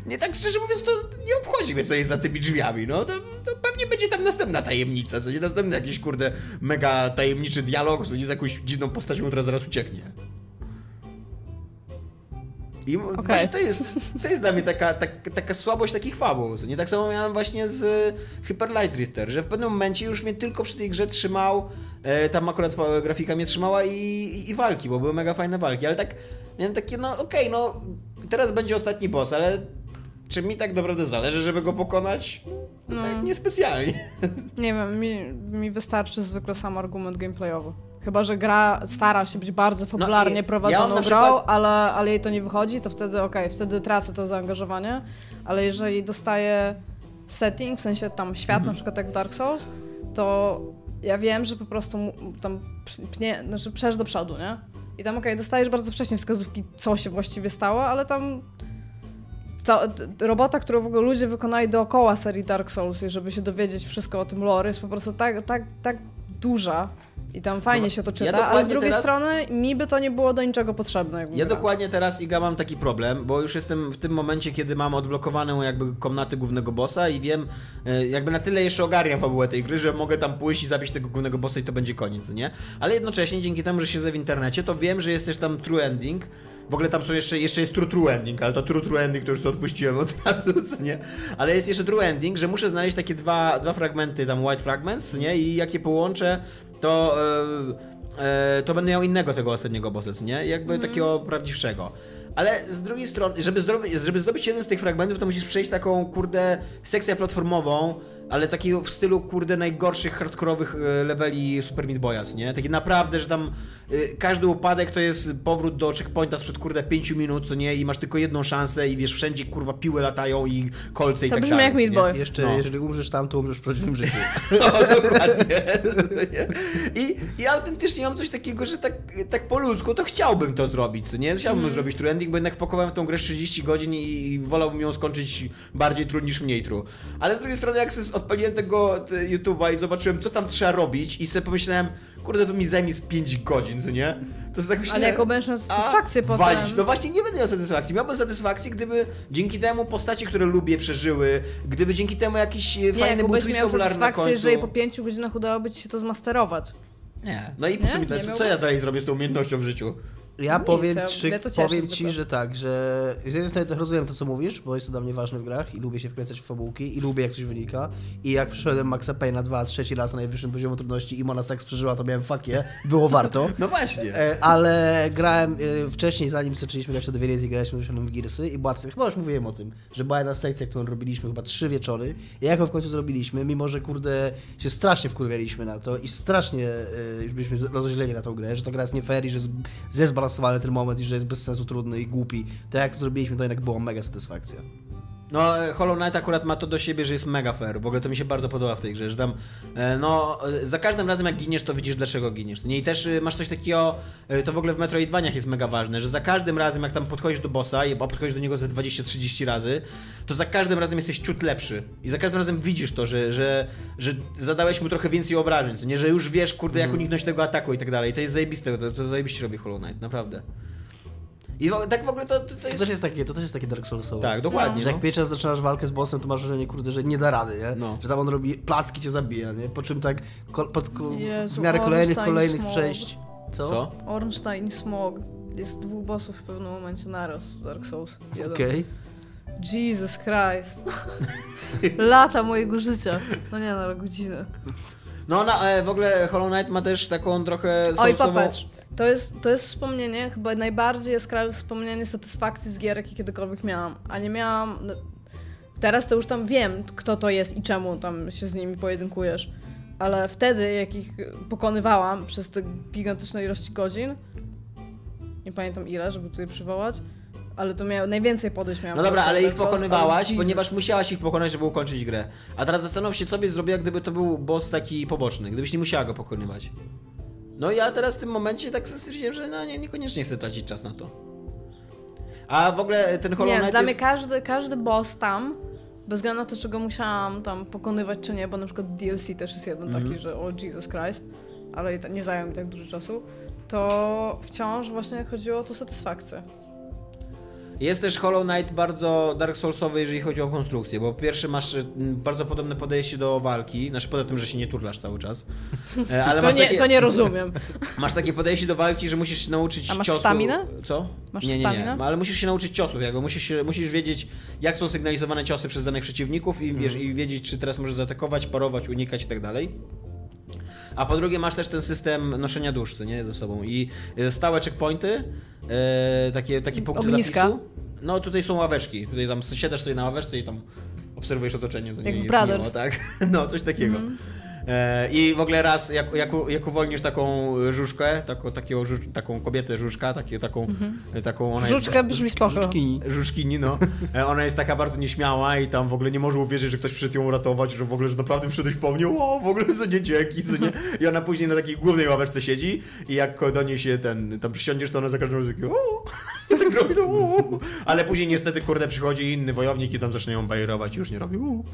nie tak szczerze mówiąc, to nie obchodzi mnie, co jest za tymi drzwiami, no, to, to pewnie będzie tam następna tajemnica, co nie, następny jakiś, kurde, mega tajemniczy dialog, co nie, z jakąś dziwną postacią, która zaraz ucieknie. I okay. właśnie to jest, to jest dla mnie taka, tak, taka słabość takich fabuł. Nie tak samo miałem właśnie z y, Hyper Light Drifter, że w pewnym momencie już mnie tylko przy tej grze trzymał, e, tam akurat grafika mnie trzymała i, i, i walki, bo były mega fajne walki, ale tak miałem takie, no okej, no teraz będzie ostatni boss, ale czy mi tak naprawdę zależy, żeby go pokonać? No, No. tak niespecjalnie. Nie wiem, mi, mi wystarczy zwykle sam argument gameplayowy. Chyba, że gra stara się być bardzo fabularnie ja prowadzoną na grą, przykład- ale, ale jej to nie wychodzi, to wtedy okej, wtedy tracę to zaangażowanie. Ale jeżeli dostaję setting, w sensie tam świat, Mhm. na przykład jak w Dark Souls, to ja wiem, że po prostu tam pnie, znaczy przesz do przodu, nie? I tam okej, dostajesz bardzo wcześnie wskazówki, co się właściwie stało, ale tam to, t- robota, którą w ogóle ludzie wykonali dookoła serii Dark Souls, i żeby się dowiedzieć wszystko o tym lore, jest po prostu tak, tak, tak duża i tam fajnie No, się to ja czyta, ale z drugiej teraz- strony mi by to nie było do niczego potrzebne. Ja grał. dokładnie teraz, Iga, mam taki problem, bo już jestem w tym momencie, kiedy mam odblokowaną jakby komnatę głównego bossa i wiem, e, jakby na tyle jeszcze ogarniam fabułę tej gry, że mogę tam pójść i zabić tego głównego bossa i to będzie koniec, nie? Ale jednocześnie dzięki temu, że siedzę w internecie, to wiem, że jest też tam true ending. W ogóle tam są jeszcze, jeszcze jest true true ending, ale to true true ending to już odpuściłem od <laughs> razu, co nie? Ale jest jeszcze true ending, że muszę znaleźć takie dwa, dwa fragmenty, tam white fragments, nie? I jak je połączę, to... e, e, to będę miał innego tego ostatniego bossa, nie? Jakby takiego prawdziwszego. Ale z drugiej strony, żeby, zrobić, żeby zdobyć jeden z tych fragmentów, to musisz przejść taką, kurde, sekcję platformową, ale takiego w stylu, kurde, najgorszych hardkorowych e, leveli Super Meat Boya, co nie? Taki naprawdę, że tam każdy upadek to jest powrót do checkpointa sprzed, kurde, 5 minut, co nie? I masz tylko jedną szansę i wiesz, wszędzie, kurwa, piły latają i kolce i To tak brzmi dalej. jak? Meat Boy. Jeszcze, No. jeżeli umrzesz tam, to umrzesz w prawdziwym życiu. <laughs> No, dokładnie. Nie? I, I autentycznie mam coś takiego, że tak, tak po ludzku to chciałbym to zrobić, co nie? Chciałbym Mhm. zrobić true ending, bo jednak wpakowałem w tą grę 30 godzin i, i wolałbym ją skończyć bardziej true niż mniej true. Ale z drugiej strony, jak odpaliłem tego te YouTube'a i zobaczyłem, co tam trzeba robić i sobie pomyślałem, kurde, to mi zajmie z 5 godzin, co nie? To jest tak myślę, Ale jaką będziesz miał satysfakcję potem. Walić. No właśnie nie będę miał satysfakcji. Miałbym satysfakcję, gdyby dzięki temu postaci, które lubię, przeżyły, gdyby dzięki temu jakiś e, Nie, fajny był twist miał satysfakcję, jeżeli po pięciu godzinach udałoby ci się to zmasterować. Nie. No i po co mi to, co, co ja dalej zrobię z tą umiejętnością w życiu? Ja Nic, powiem, ja- to cieszy powiem ci, że tak, że z jednej strony to rozumiem to, co mówisz, bo jest to dla mnie ważne w grach i lubię się wkręcać w fabułki i lubię jak coś wynika. I jak przeszedłem Maxa Payne'a dwa, trzeci raz na najwyższym poziomie trudności i Mona Sex przeżyła, to miałem fakie, było warto. <laughs> No właśnie. E, Ale grałem e, wcześniej, zanim zaczęliśmy grać o Divinity, graliśmy w Gearsy i była, chyba już mówiłem o tym, że była jedna sekcja, którą robiliśmy chyba trzy wieczory i jak ją w końcu zrobiliśmy, mimo że kurde się strasznie wkurwialiśmy na to i strasznie e, już byliśmy rozeźleni na tą grę, że ta gra jest nie fair i że jest zbalansowany ten moment i że jest bez sensu trudny i głupi, to jak to zrobiliśmy, to jednak była mega satysfakcja. No, Hollow Knight akurat ma to do siebie, że jest mega fair. W ogóle to mi się bardzo podoba w tej grze, że tam, e, no, e, za każdym razem jak giniesz, to widzisz dlaczego giniesz. Nie, i też e, masz coś takiego, to w ogóle w Metroidvaniach jest mega ważne, że za każdym razem jak tam podchodzisz do bossa i podchodzisz do niego ze 20-30 razy, to za każdym razem jesteś ciut lepszy. I za każdym razem widzisz to, że, że, że zadałeś mu trochę więcej obrażeń, co nie, że już wiesz, kurde, jak uniknąć tego ataku i tak dalej. To jest zajebiste, to, to zajebiście robi Hollow Knight, naprawdę. I w, tak w ogóle to, to, to To jest... też jest takie, to też jest takie Dark Soulsowe. Tak, dokładnie. Że jak no. pierwszy raz zaczynasz walkę z bossem, to masz wrażenie, kurde, że nie da rady, nie? No. Że tam on robi placki, cię zabija, nie? Po czym tak ko, pod, ko, Jezu, w miarę kolejnych, Ornstein kolejnych Smog. przejść. Co? Co? Ornstein i Smog. Jest dwóch bossów w pewnym momencie naraz w Dark Souls. Okej. Jesus Christ. <laughs> Lata mojego życia. No nie no, godziny. No, na, e, w ogóle Hollow Knight ma też taką trochę Oj, popatrz. To jest, to jest wspomnienie, chyba najbardziej jaskrawe wspomnienie satysfakcji z gier, jakie kiedykolwiek miałam. A nie miałam... No, teraz to już tam wiem, kto to jest i czemu tam się z nimi pojedynkujesz. Ale wtedy, jak ich pokonywałam przez te gigantyczne ilości godzin, nie pamiętam ile, żeby tutaj przywołać, ale to miał najwięcej podejść miałam. No dobra, do ale ich pokonywałaś, ponieważ musiałaś ich pokonać, żeby ukończyć grę. A teraz zastanów się, co byś zrobiła, gdyby to był boss taki poboczny, gdybyś nie musiała go pokonywać. No ja teraz w tym momencie tak sobie stwierdziłem, że no nie, niekoniecznie chcę tracić czas na to. A w ogóle ten Hollow Nie, Knight dla jest... mnie każdy, każdy boss tam, bez względu na to, czego musiałam tam pokonywać czy nie, bo na przykład DLC też jest jeden Mhm. taki, że o Jesus Christ, ale i ta- nie zajął mi tak dużo czasu, to wciąż właśnie chodziło o tą satysfakcję. Jest też Hollow Knight bardzo Dark Soulsowy, jeżeli chodzi o konstrukcję, bo po pierwsze masz bardzo podobne podejście do walki, znaczy poza tym, że się nie turlasz cały czas. E, Ale To nie, takie, to nie rozumiem. <laughs> Masz takie podejście do walki, że musisz się nauczyć A masz ciosu... staminę? Co? Masz nie, nie, nie. staminę? Ale musisz się nauczyć ciosów, jakby musisz, musisz wiedzieć, jak są sygnalizowane ciosy przez danych przeciwników i, wiesz, i wiedzieć, czy teraz możesz zaatakować, parować, unikać i tak dalej. A po drugie masz też ten system noszenia dusz, co nie, ze sobą. I e, stałe checkpointy, e, takie, takie punkty Ogniska. zapisu. No tutaj są ławeczki, tutaj tam siadasz sobie na ławeczce i tam obserwujesz otoczenie. Co Jak nie w Brothers. miło, tak? <laughs> No, coś takiego. E, I w ogóle raz, jak, jak, jak uwolnisz taką żużkę, taką, takiego, żuż, taką kobietę żużka, takie, taką, taką ona jest- Żuczka brzmi spoko. Żuczkini. Żużkini, no. E, Ona jest taka bardzo nieśmiała i tam w ogóle nie może uwierzyć, że ktoś przyszedł ją uratować, że w ogóle, że naprawdę przyszedłeś po mnie, o, w ogóle co nie dzięki, co nie. I ona później na takiej głównej ławeczce siedzi i jak do niej się ten, tam przysiądziesz, to ona za każdym razem takie, o, <laughs> tak robi to, o. Ale później niestety, kurde, przychodzi inny wojownik i tam zaczyna ją bajerować i już nie robi, u. <laughs>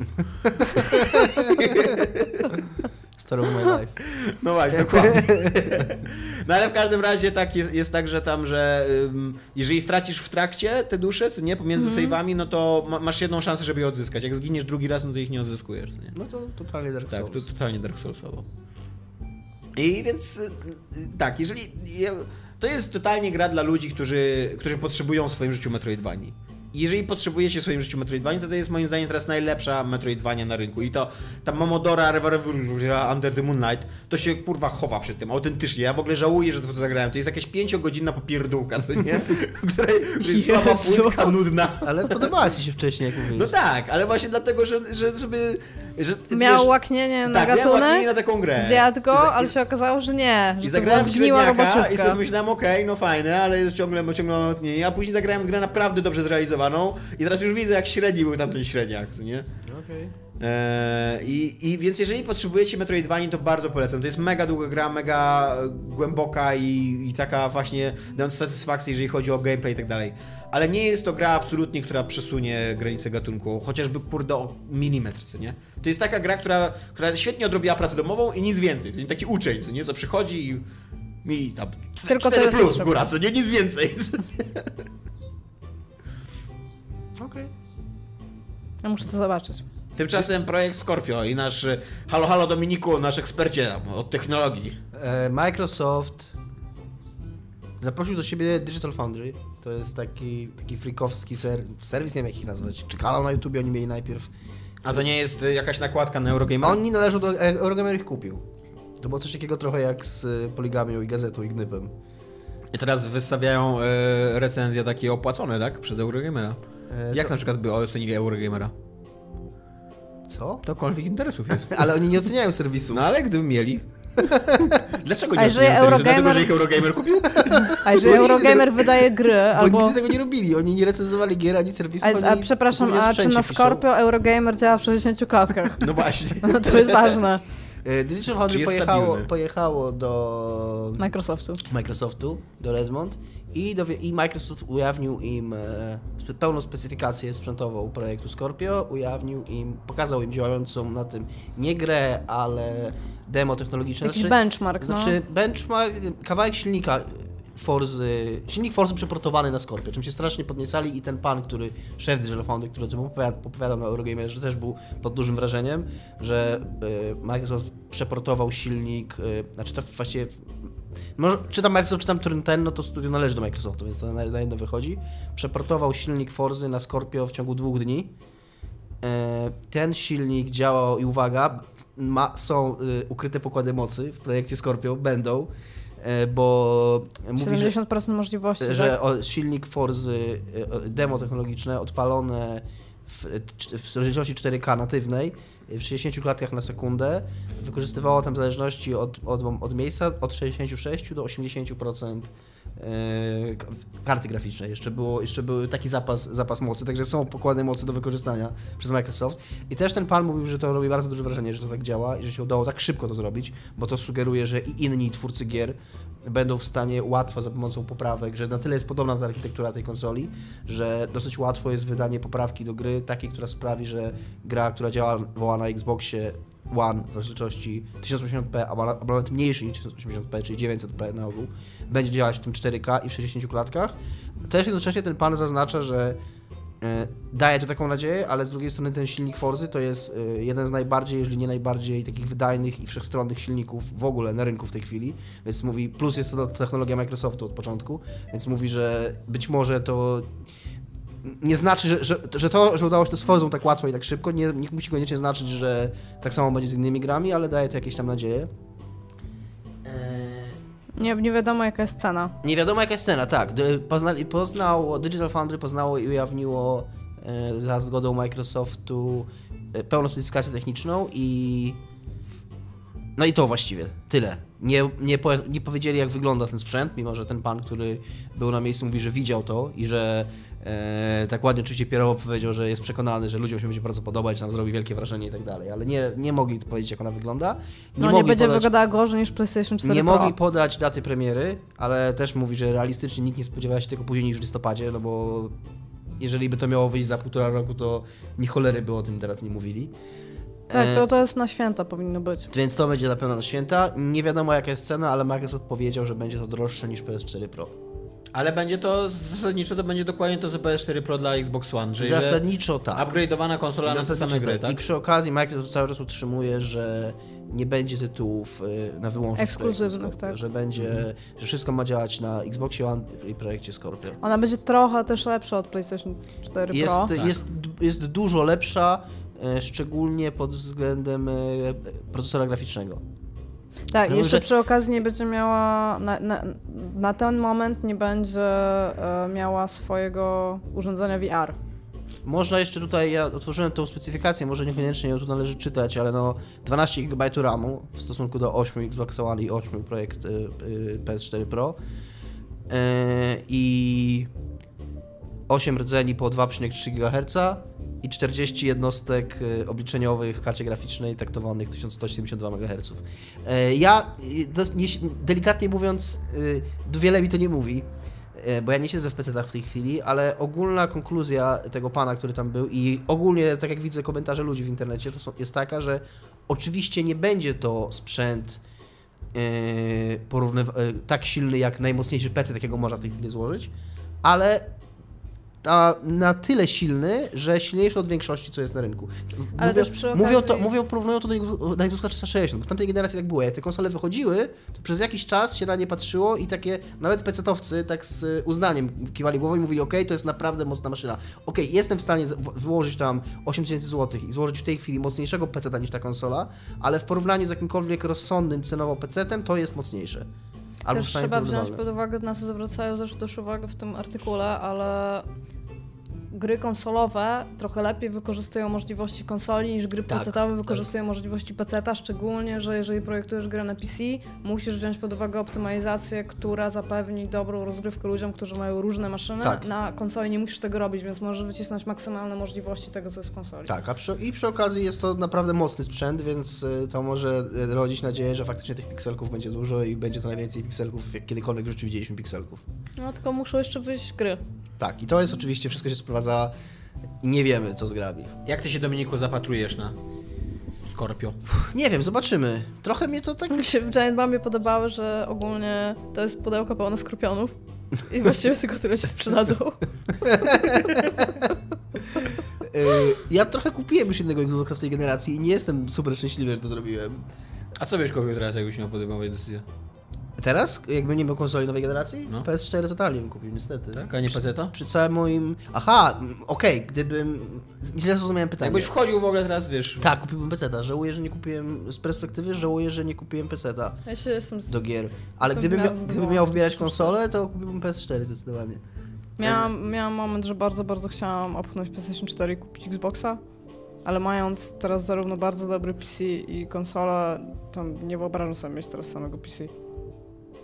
Story of my life. <laughs> No właśnie, dokładnie. <laughs> No ale w każdym razie tak jest, jest tak, że tam, że ym, jeżeli stracisz w trakcie te dusze, co nie, pomiędzy Mhm. save'ami, no to ma, masz jedną szansę, żeby je odzyskać. Jak zginiesz drugi raz, no to ich nie odzyskujesz. Nie? No to totalnie Dark Tak, Souls. to totalnie Dark Soulsowo. I więc y, y, tak, jeżeli. je- To jest totalnie gra dla ludzi, którzy, którzy potrzebują w swoim życiu Metroidvanii. Jeżeli potrzebujecie w swoim życiu Metroidvanii, to to jest moim zdaniem teraz najlepsza Metroidvania na rynku. I to ta Momodora Under the Moonlight to się kurwa chowa przed tym, autentycznie. Ja w ogóle żałuję, że to zagrałem. To jest jakaś pięciogodzinna popierdółka, co nie? <laughs> której, jest słaba płytka, nudna. Ale podobała ci się wcześniej, jak mówiłeś. No tak, ale właśnie dlatego, że, że żeby... Że, Miał wiesz, łaknienie na tak, miałem łaknienie gatunek, na taką grę. zjadł go, I za- ale się okazało, że nie, I że to zagrałem zgniła średniaka i sobie myślałem, okej, no fajne, ale ciągle, ciągle mam natchnienie. A później zagrałem grę naprawdę dobrze zrealizowaną i teraz już widzę, jak średni był tamten średniak, nie? Okej. Eee, i, I więc jeżeli potrzebujecie Metroidvanii, to bardzo polecam. To jest mega długa gra, mega e, głęboka i, i taka właśnie dająca satysfakcję, jeżeli chodzi o gameplay i tak dalej. Ale nie jest to gra absolutnie, która przesunie granice gatunku, chociażby kurde o milimetr, co nie? To jest taka gra, która, która świetnie odrobiła pracę domową i nic więcej. To jest taki uczeń, co nie? Co przychodzi i mi tam Tylko 4 tyle, co plus góra, co nie? Nic więcej. co <laughs> nie? Okej. Ja muszę to zobaczyć. Tymczasem projekt Scorpio i nasz e, halo halo Dominiku, nasz ekspercie od technologii. E, Microsoft zaprosił do siebie Digital Foundry. To jest taki, taki freakowski ser, serwis, nie wiem jak ich nazwać. Czy kanał na YouTubie oni mieli najpierw. A to nie jest y, jakaś nakładka na Eurogamer? Oni należą do... e, Eurogamer ich kupił. To było coś takiego trochę jak z e, Poligamią i Gazetą i Gnypem. I teraz wystawiają e, recenzje takie opłacone, tak? Przez Eurogamera. E, Jak to- na przykład by ocenili Eurogamera? Co? To konflikt interesów jest. <laughs> Ale oni nie oceniają serwisu. No ale gdyby mieli. <laughs> Dlaczego nie A jeżeli oceniają serwisu? Dlatego, Eurogamer- że ich Eurogamer kupił? A <laughs> jeżeli Bo Eurogamer tego- wydaje gry, Bo albo... nigdy tego nie robili. Oni nie recenzowali gier ani serwisów, A, a przepraszam, a czy na piszą. Scorpio Eurogamer działa w 60 klatkach? No właśnie. No to jest ważne. Czy Foundry jest pojechało, pojechało do Microsoftu. Microsoftu, do Redmond i, dowie- i Microsoft ujawnił im e, pełną specyfikację sprzętową projektu Scorpio, ujawnił im, pokazał im działającą na tym nie grę, ale demo technologiczne. Jakiś benchmark, no. Znaczy benchmark, kawałek silnika Forzy, silnik Forzy przeportowany na Scorpio, czym się strasznie podniecali i ten pan, który, szef Digital Foundry, który o tym opowiada, opowiadał na Eurogamerze, też był pod dużym wrażeniem, że y, Microsoft przeportował silnik, y, znaczy to właściwie, może, czy tam Microsoft, czy tam którym ten, no to studio należy do Microsoftu, więc to na, na jedno wychodzi, przeportował silnik Forzy na Scorpio w ciągu dwóch dni, E, Ten silnik działał i uwaga, ma, są ukryte pokłady mocy w projekcie Scorpio, będą, e, bo mówi, że, 70% możliwości, że tak? o, silnik Forzy, y, demo technologiczne odpalone w, w rozdzielczości 4K natywnej w 60 klatkach na sekundę wykorzystywało tam w zależności od, od, od miejsca od 66 do 80% e, k- karty graficznej. Jeszcze, było, jeszcze był taki zapas, zapas mocy, także są pokłady mocy do wykorzystania przez Microsoft. I też ten pan mówił, że to robi bardzo duże wrażenie, że to tak działa i że się udało tak szybko to zrobić, bo to sugeruje, że i inni twórcy gier będą w stanie łatwo za pomocą poprawek, że na tyle jest podobna ta architektura tej konsoli, że dosyć łatwo jest wydanie poprawki do gry, takiej, która sprawi, że gra, która działa na Xboxie One w rozdzielczości 1080p, albo albo nawet mniejszy niż 1080p, czyli 900p na ogół, będzie działać w tym 4K i w 60 klatkach. Też jednocześnie ten pan zaznacza, że e, daje to taką nadzieję, ale z drugiej strony ten silnik Forzy to jest e, jeden z najbardziej, jeżeli nie najbardziej takich wydajnych i wszechstronnych silników w ogóle na rynku w tej chwili, więc mówi, plus jest to technologia Microsoftu od początku, więc mówi, że być może to nie znaczy, że, że, że to, że udało się to z Forzą tak łatwo i tak szybko, nie, nie musi koniecznie znaczyć, że tak samo będzie z innymi grami, ale daje to jakieś tam nadzieje. Nie, nie wiadomo jaka jest cena. Nie wiadomo jaka jest cena, tak. Poznali, poznało, Digital Foundry poznało i ujawniło e, za zgodą Microsoftu e, pełną specyfikację techniczną i No i to właściwie, tyle. Nie, nie, nie powiedzieli jak wygląda ten sprzęt, mimo że ten pan, który był na miejscu mówi, że widział to i że e, tak ładnie oczywiście Pierowo powiedział, że jest przekonany, że ludziom się będzie bardzo podobać, nam zrobi wielkie wrażenie i tak dalej, ale nie, nie mogli powiedzieć jak ona wygląda. Nie No nie będzie podać- wyglądała gorzej niż PlayStation 4 nie Pro. mogli podać daty premiery, ale też mówi, że realistycznie nikt nie spodziewa się tego później niż w listopadzie, no bo jeżeli by to miało wyjść za półtora roku, to ni cholery by o tym teraz nie mówili. Tak, E, to, to jest na święta powinno być. Więc to będzie na pewno na święta. Nie wiadomo jaka jest cena, ale Microsoft powiedział, że będzie to droższe niż PS4 Pro. Ale będzie to zasadniczo to będzie dokładnie to co PS4 Pro dla Xbox One, czyli że Zasadniczo tak. upgrade'owana konsola na te same gry, tak. I tak? przy okazji Microsoft cały czas utrzymuje, że nie będzie tytułów y, na wyłączność Ekskluzywnych, tak. Że będzie, że wszystko ma działać na Xboxie One i projekcie Scorpio. Ona będzie trochę też lepsza od PlayStation 4 Jest, Pro. Tak. jest, jest dużo lepsza, e, szczególnie pod względem e, procesora graficznego. Tak, No, jeszcze że- przy okazji nie będzie miała, na, na, na ten moment nie będzie e, miała swojego urządzenia VR. Można jeszcze tutaj, ja otworzyłem tą specyfikację, może niekoniecznie ją tu należy czytać, ale no 12 GB RAMu w stosunku do 8 Xbox One i 8 projekt y, y, PS4 Pro y, i 8 rdzeni po 2,3 GHz i 40 jednostek y, obliczeniowych w karcie graficznej taktowanych 1172 MHz. Ja, y, delikatnie mówiąc, y, wiele mi to nie mówi, E, bo ja nie siedzę w PC-tach w tej chwili, ale ogólna konkluzja tego pana, który tam był i ogólnie, tak jak widzę komentarze ludzi w internecie, to są, jest taka, że oczywiście nie będzie to sprzęt e, porównywa- e, tak silny jak najmocniejszy PC, takiego można w tej chwili złożyć, ale a na tyle silny, że silniejszy od większości, co jest na rynku. Ale też przy okazji- mówią, to, mówią, porównują to do, do Xboxa 360. W tamtej generacji tak było. Jak te konsole wychodziły, to przez jakiś czas się na nie patrzyło i takie, nawet PC-towcy tak z uznaniem kiwali głową i mówili, ok, to jest naprawdę mocna maszyna. Ok, jestem w stanie z- w- włożyć tam 8000 zł i złożyć w tej chwili mocniejszego PC niż ta konsola, ale w porównaniu z jakimkolwiek rozsądnym cenowo PC-tem, to jest mocniejsze. Albo Też trzeba wziąć pod uwagę, na co zwracają zresztą też uwagę w tym artykule, ale gry konsolowe trochę lepiej wykorzystują możliwości konsoli niż gry Tak, PC-owe wykorzystują możliwości PC-a, szczególnie, że jeżeli projektujesz grę na PC, musisz wziąć pod uwagę optymalizację, która zapewni dobrą rozgrywkę ludziom, którzy mają różne maszyny. Tak. Na konsoli nie musisz tego robić, więc możesz wycisnąć maksymalne możliwości tego, co jest w konsoli. Tak, a przy, i przy okazji jest to naprawdę mocny sprzęt, więc y, to może rodzić nadzieję, że faktycznie tych pikselków będzie dużo i będzie to najwięcej pikselków, jak kiedykolwiek w życiu widzieliśmy pikselków. No tylko muszą jeszcze wyjść gry. Tak, i to jest oczywiście, wszystko się sprowadza i nie wiemy, co z grami. Jak ty się Dominiku zapatrujesz na Scorpio? Nie wiem, zobaczymy. Trochę mnie to tak... Mi się w Giant Bombie podobało, że ogólnie to jest pudełko pełne skorpionów i właściwie tylko tyle się sprzedadzą. <laughs> Y, ja trochę kupiłem już innego Xboxa w tej generacji i nie jestem super szczęśliwy, że to zrobiłem. A co byś kupił teraz, jakbyś miał podejmować decyzję? Teraz, jakby nie miał konsoli nowej generacji, No. PS4 totalnie bym kupił, niestety. Tak, a nie peceta? Przy całym moim... Aha, okej, gdybym... Źle zrozumiałem pytanie. Jakbyś wchodził w ogóle teraz, wiesz... Tak, kupiłbym PC-ta. Żałuję, że nie kupiłem, z perspektywy żałuję, że nie kupiłem PC-ta Ja się jestem z... do gier. Ale gdybym, mia- zadowolona miał wybierać PS4. konsolę, to kupiłbym PS4 zdecydowanie. Miałam, miałam moment, że bardzo, bardzo chciałam opchnąć PlayStation 4 i kupić Xboxa, ale mając teraz zarówno bardzo dobry PC i konsolę, to nie wyobrażam sobie mieć teraz samego PC.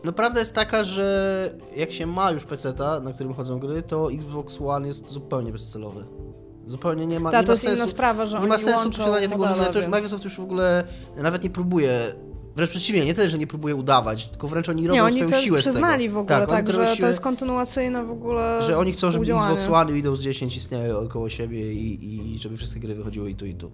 No prawda jest taka, że jak się ma już PC-ta, na którym chodzą gry, to Xbox One jest zupełnie bezcelowy. Zupełnie nie ma, Ta, nie to ma jest sensu. inna sprawa, że nie ma sensu łączą posiadanie tego modele. To już Microsoft już w ogóle nawet nie próbuje. Wręcz przeciwnie, nie tyle, że nie próbuje udawać, tylko wręcz oni robią Nie, oni swoją też siłę przyznali z tego. w ogóle, tak, robią że to siłę- jest kontynuacyjne w ogóle że oni chcą, żeby. Xbox One i Windows 10 istniały około siebie i, i żeby wszystkie gry wychodziły i tu i tu.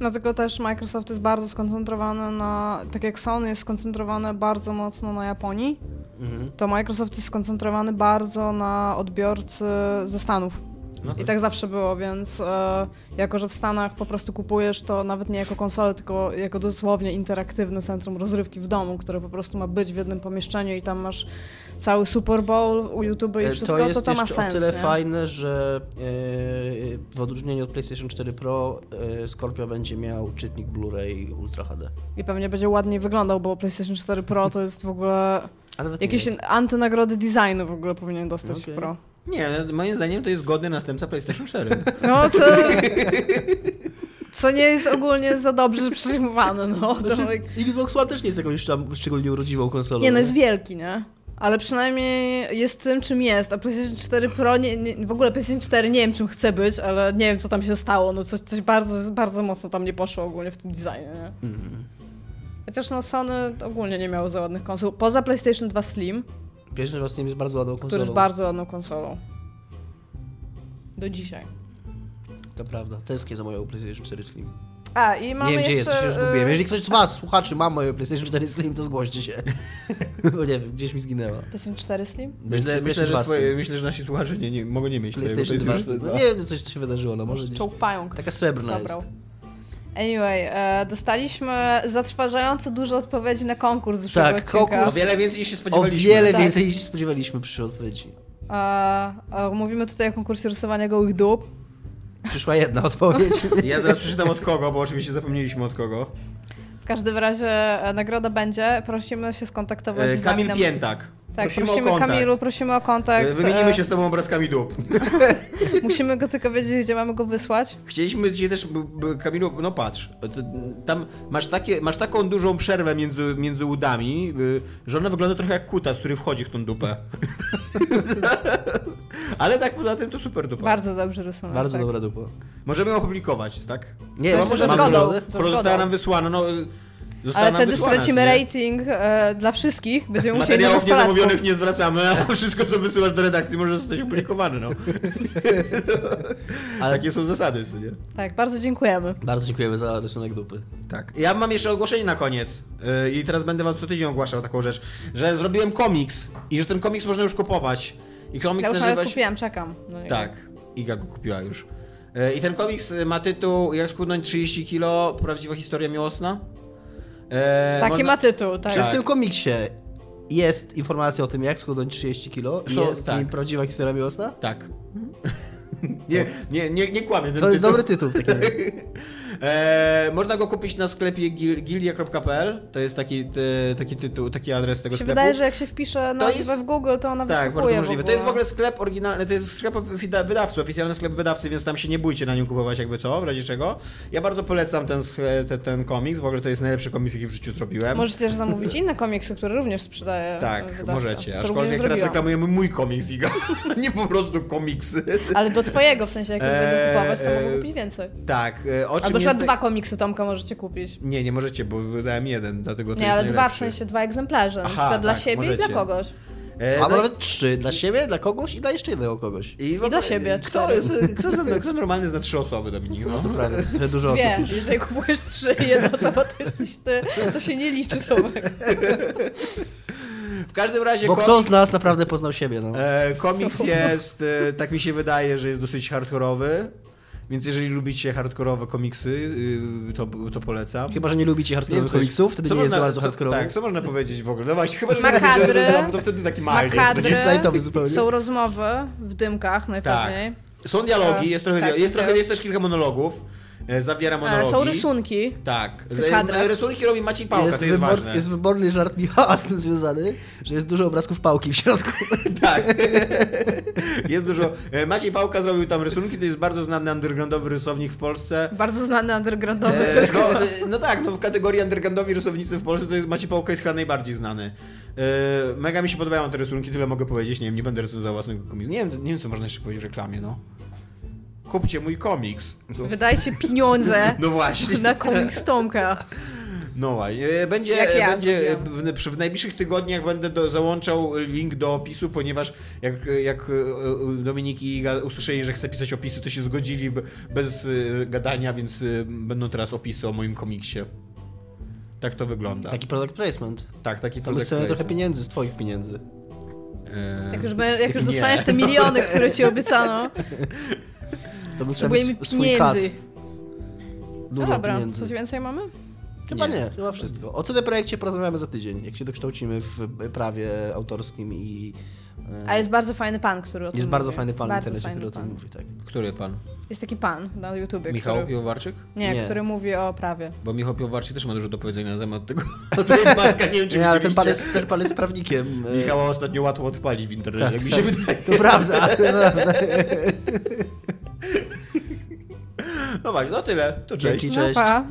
Dlatego też Microsoft jest bardzo skoncentrowany na, tak jak Sony jest skoncentrowane bardzo mocno na Japonii, Mhm. to Microsoft jest skoncentrowany bardzo na odbiorcy ze Stanów. No I tak zawsze było, więc e, jako, że w Stanach po prostu kupujesz to nawet nie jako konsolę, tylko jako dosłownie interaktywne centrum rozrywki w domu, które po prostu ma być w jednym pomieszczeniu i tam masz cały Super Bowl u YouTube i E, wszystko, to to jest to, ma jeszcze sens. o tyle nie? fajne, że e, w odróżnieniu od PlayStation 4 Pro e, Scorpio będzie miał czytnik Blu-ray Ultra HD. I pewnie będzie ładniej wyglądał, bo PlayStation 4 Pro to jest w ogóle jakieś antynagrody designu w ogóle powinien dostać Okej. Pro. Nie, moim zdaniem to jest godny następca PlayStation 4. No co? Co nie jest ogólnie za dobrze przyjmowane, no. To, Znaczy, Xbox One też nie jest jakąś tam szczególnie urodziwą konsolą. nie, no jest wielki, nie? Ale przynajmniej jest tym, czym jest. A PlayStation 4 Pro, nie, nie, w ogóle PlayStation 4 nie wiem, czym chce być, ale nie wiem, co tam się stało. No coś, coś bardzo, bardzo mocno tam nie poszło ogólnie w tym designie, nie? Mhm. Chociaż no Sony ogólnie nie miało za ładnych konsol. Poza PlayStation 2 Slim, Wiesz, że Steam jest bardzo ładną konsolą. który jest bardzo ładną konsolą. Do dzisiaj. To prawda. Tęsknię za moją PlayStation 4 Slim. A, i mamy nie wiem, gdzie jest, jeszcze... to się zgubiłem. y, Jeżeli ktoś z was, słuchaczy, ma moją PlayStation 4 Slim, to zgłoście się. <laughs> Bo nie wiem, gdzieś mi zginęła. PlayStation 4 Slim? Myślę, myślę, że 2 twoje, Slim. myślę, że nasi słuchacze nie, nie, mogą nie mieć PlayStation 2 PlayStation Slim. 2. No nie wiem, coś co się wydarzyło, no może. Czołg pająk. Taka srebrna Zabrał. jest. Anyway, e, dostaliśmy zatrważająco dużo odpowiedzi na konkurs zeszłego Tak, odcinka. konkurs- O wiele więcej niż się O spodziewaliśmy. wiele Tak. więcej niż się spodziewaliśmy przy odpowiedzi. E, e, mówimy tutaj o konkursie rysowania gołych dup. Przyszła jedna odpowiedź. <laughs> Ja zaraz przeczytam od kogo, bo oczywiście zapomnieliśmy od kogo. W każdym razie e, nagroda będzie. Prosimy się skontaktować E, z nami. Kamil na- Piętak. Tak, prosimy, prosimy, o kontakt. Kamilu, prosimy o kontakt. E, Wymienimy e, się z tobą obrazkami dup. <laughs> Musimy go tylko wiedzieć, gdzie mamy go wysłać. Chcieliśmy dzisiaj też, Kamilu, no patrz, tam masz, takie, masz taką dużą przerwę między, między udami, y, że ona wygląda trochę jak kutas, który wchodzi w tą dupę. <laughs> Ale tak poza tym to super dupa. Bardzo dobrze rysunek. Bardzo tak. dobra dupa. Możemy ją opublikować, tak? Nie, Znaczy, może zgodą. zgodę? Ze Skoro zgodą. została nam wysłana, no... y, Ale wtedy stracimy rating e, dla wszystkich. Będziemy musieli Materiałów niezamówionych nie zwracamy, a wszystko co wysyłasz do redakcji może zostać opublikowane, no. <laughs> Ale takie są zasady, co nie? Tak, bardzo dziękujemy. Bardzo dziękujemy za rysunek dupy. Tak. Ja mam jeszcze ogłoszenie na koniec yy, i teraz będę wam co tydzień ogłaszał taką rzecz, że zrobiłem komiks i że ten komiks można już kupować. I komiks Ja już nazywa się... kupiłam, czekam. niego. Tak, Iga go kupiła już. Yy, I ten komiks ma tytuł Jak schudnąć 30 kilo, prawdziwa historia miłosna. Yy, Taki można- ma tytuł, tak. Czy Tak. w tym komiksie jest informacja o tym, jak schudnąć 30 kilo? I Są- jest tak. prawdziwa historia miłosna? Tak. <laughs> nie, nie, nie, nie kłamię. ten To jest tytuł. dobry tytuł w takim razie. <laughs> E, można go kupić na sklepie gil, gilia.pl. To jest taki, te, taki tytuł, taki adres tego się sklepu. wydaje, że jak się wpisze nazwę w Google, to ona Tak, bardzo możliwe. To jest w ogóle sklep oryginalny, to jest sklep wyda- wydawcy, oficjalny sklep wydawcy, więc tam się nie bójcie na nim kupować jakby co, w razie czego. Ja bardzo polecam ten, ten, ten komiks, w ogóle to jest najlepszy komiks, jaki w życiu zrobiłem. Możecie też zamówić inne komiksy, które również sprzedaje <laughs> tak, wydawca, możecie. Aczkolwiek teraz zrobiłam. reklamujemy mój komiks, Iga. <laughs> nie po prostu komiksy. Ale do twojego, w sensie jak Eee, <laughs> będę kupować, to mogę eee, kupić więcej. Tak, e, o czym Albo przykład jest... dwa komiksy Tomka możecie kupić. Nie, nie możecie, bo wydałem jeden, dlatego to Nie, jest ale dwa w sensie, dwa egzemplarze. Aha, dla tak, siebie i możecie. dla kogoś. E, Albo no i- nawet trzy. Dla siebie, dla kogoś i dla jeszcze jednego kogoś. I, w dla siebie Kto, jest, kto, kto normalny zna trzy osoby, Dominik? No to prawda, to jest trochę dużo Dwie, osób. już. jeżeli kupujesz trzy i jedna osoba to jesteś ty, to się nie liczy Tomek. W każdym razie Bo komiks, kto z nas naprawdę poznał siebie, no? e, komiks jest, e, tak mi się wydaje, że jest dosyć hardkorowy. Więc jeżeli lubicie hardkorowe komiksy, y, to, to polecam. Chyba, że nie lubicie hardkorowych komiksów, wtedy co nie jest za można- bardzo co- hardkorowy. Tak, co można powiedzieć w ogóle? No właśnie, chyba, że Ma Ma kadry, to wtedy taki Ma mały. kadry, jest lightowy zupełnie. są rozmowy w dymkach najpewniej. Są dialogi, jest trochę, Tak, jest, tak. trochę, jest też kilka monologów. E, Zawiera E, monologi. Są rysunki. Tak. e, Rysunki robi Maciej Pałka, jest, to jest wybor, ważne. jest wyborny żart Michała z tym związany, że jest dużo obrazków pałki w środku. <laughs> Tak. <laughs> Jest dużo. Maciej Pałka zrobił tam rysunki, to jest bardzo znany undergroundowy rysownik w Polsce. Bardzo znany undergroundowy. E, No, no tak, no w kategorii undergroundowi rysownicy w Polsce to jest Maciej Pałka jest chyba najbardziej znany. E, Mega mi się podobają te rysunki, tyle mogę powiedzieć. Nie wiem, nie będę recenzował własnego komiksu. Nie wiem, nie wiem co można jeszcze powiedzieć w reklamie, no. Kupcie mój komiks. No, Wydajcie pieniądze <laughs> no właśnie. na komiks Tomka. No właśnie. Będzie, Jak ja będzie e, w, przy- w najbliższych tygodniach będę do, załączał link do opisu, ponieważ jak, jak e, e, Dominik i Iga usłyszeli, że chcę pisać opisy, to się zgodzili be- bez gadania, więc będą teraz opisy o moim komiksie. Tak to wygląda. Taki product placement. tak, taki my product chcemy trochę placement. pieniędzy z twoich pieniędzy. Jak już, jak już nie. dostaniesz te miliony, które ci obiecano, <laughs> To potrzebujemy sw- swój pieniędzy. No Dużo dobra, pieniędzy. coś więcej mamy? Chyba Nie. nie. chyba wszystko. O CD Projekcie porozmawiamy za tydzień, jak się dokształcimy w prawie autorskim i... e, A jest bardzo fajny pan, który o tym jest bardzo mówi. fajny pan w Bardzo internecie, fajny który o tym pan. mówi, tak. Który pan? Jest taki pan na YouTubie, Michał który... Piwowarczyk? Nie, Nie. który mówi o prawie. Bo Michał Piwowarczyk też ma dużo do powiedzenia na temat tego <laughs> <laughs> trademarka. Nie wiem, czy Nie, ale ten pan, jest, ten pan jest prawnikiem. <laughs> e, Michała ostatnio łatwo odpalić w internecie, tak, jak mi tak. się wydaje. To prawda, to prawda. No właśnie, no tyle. To cześć. Dzięki. No Cześć. pa.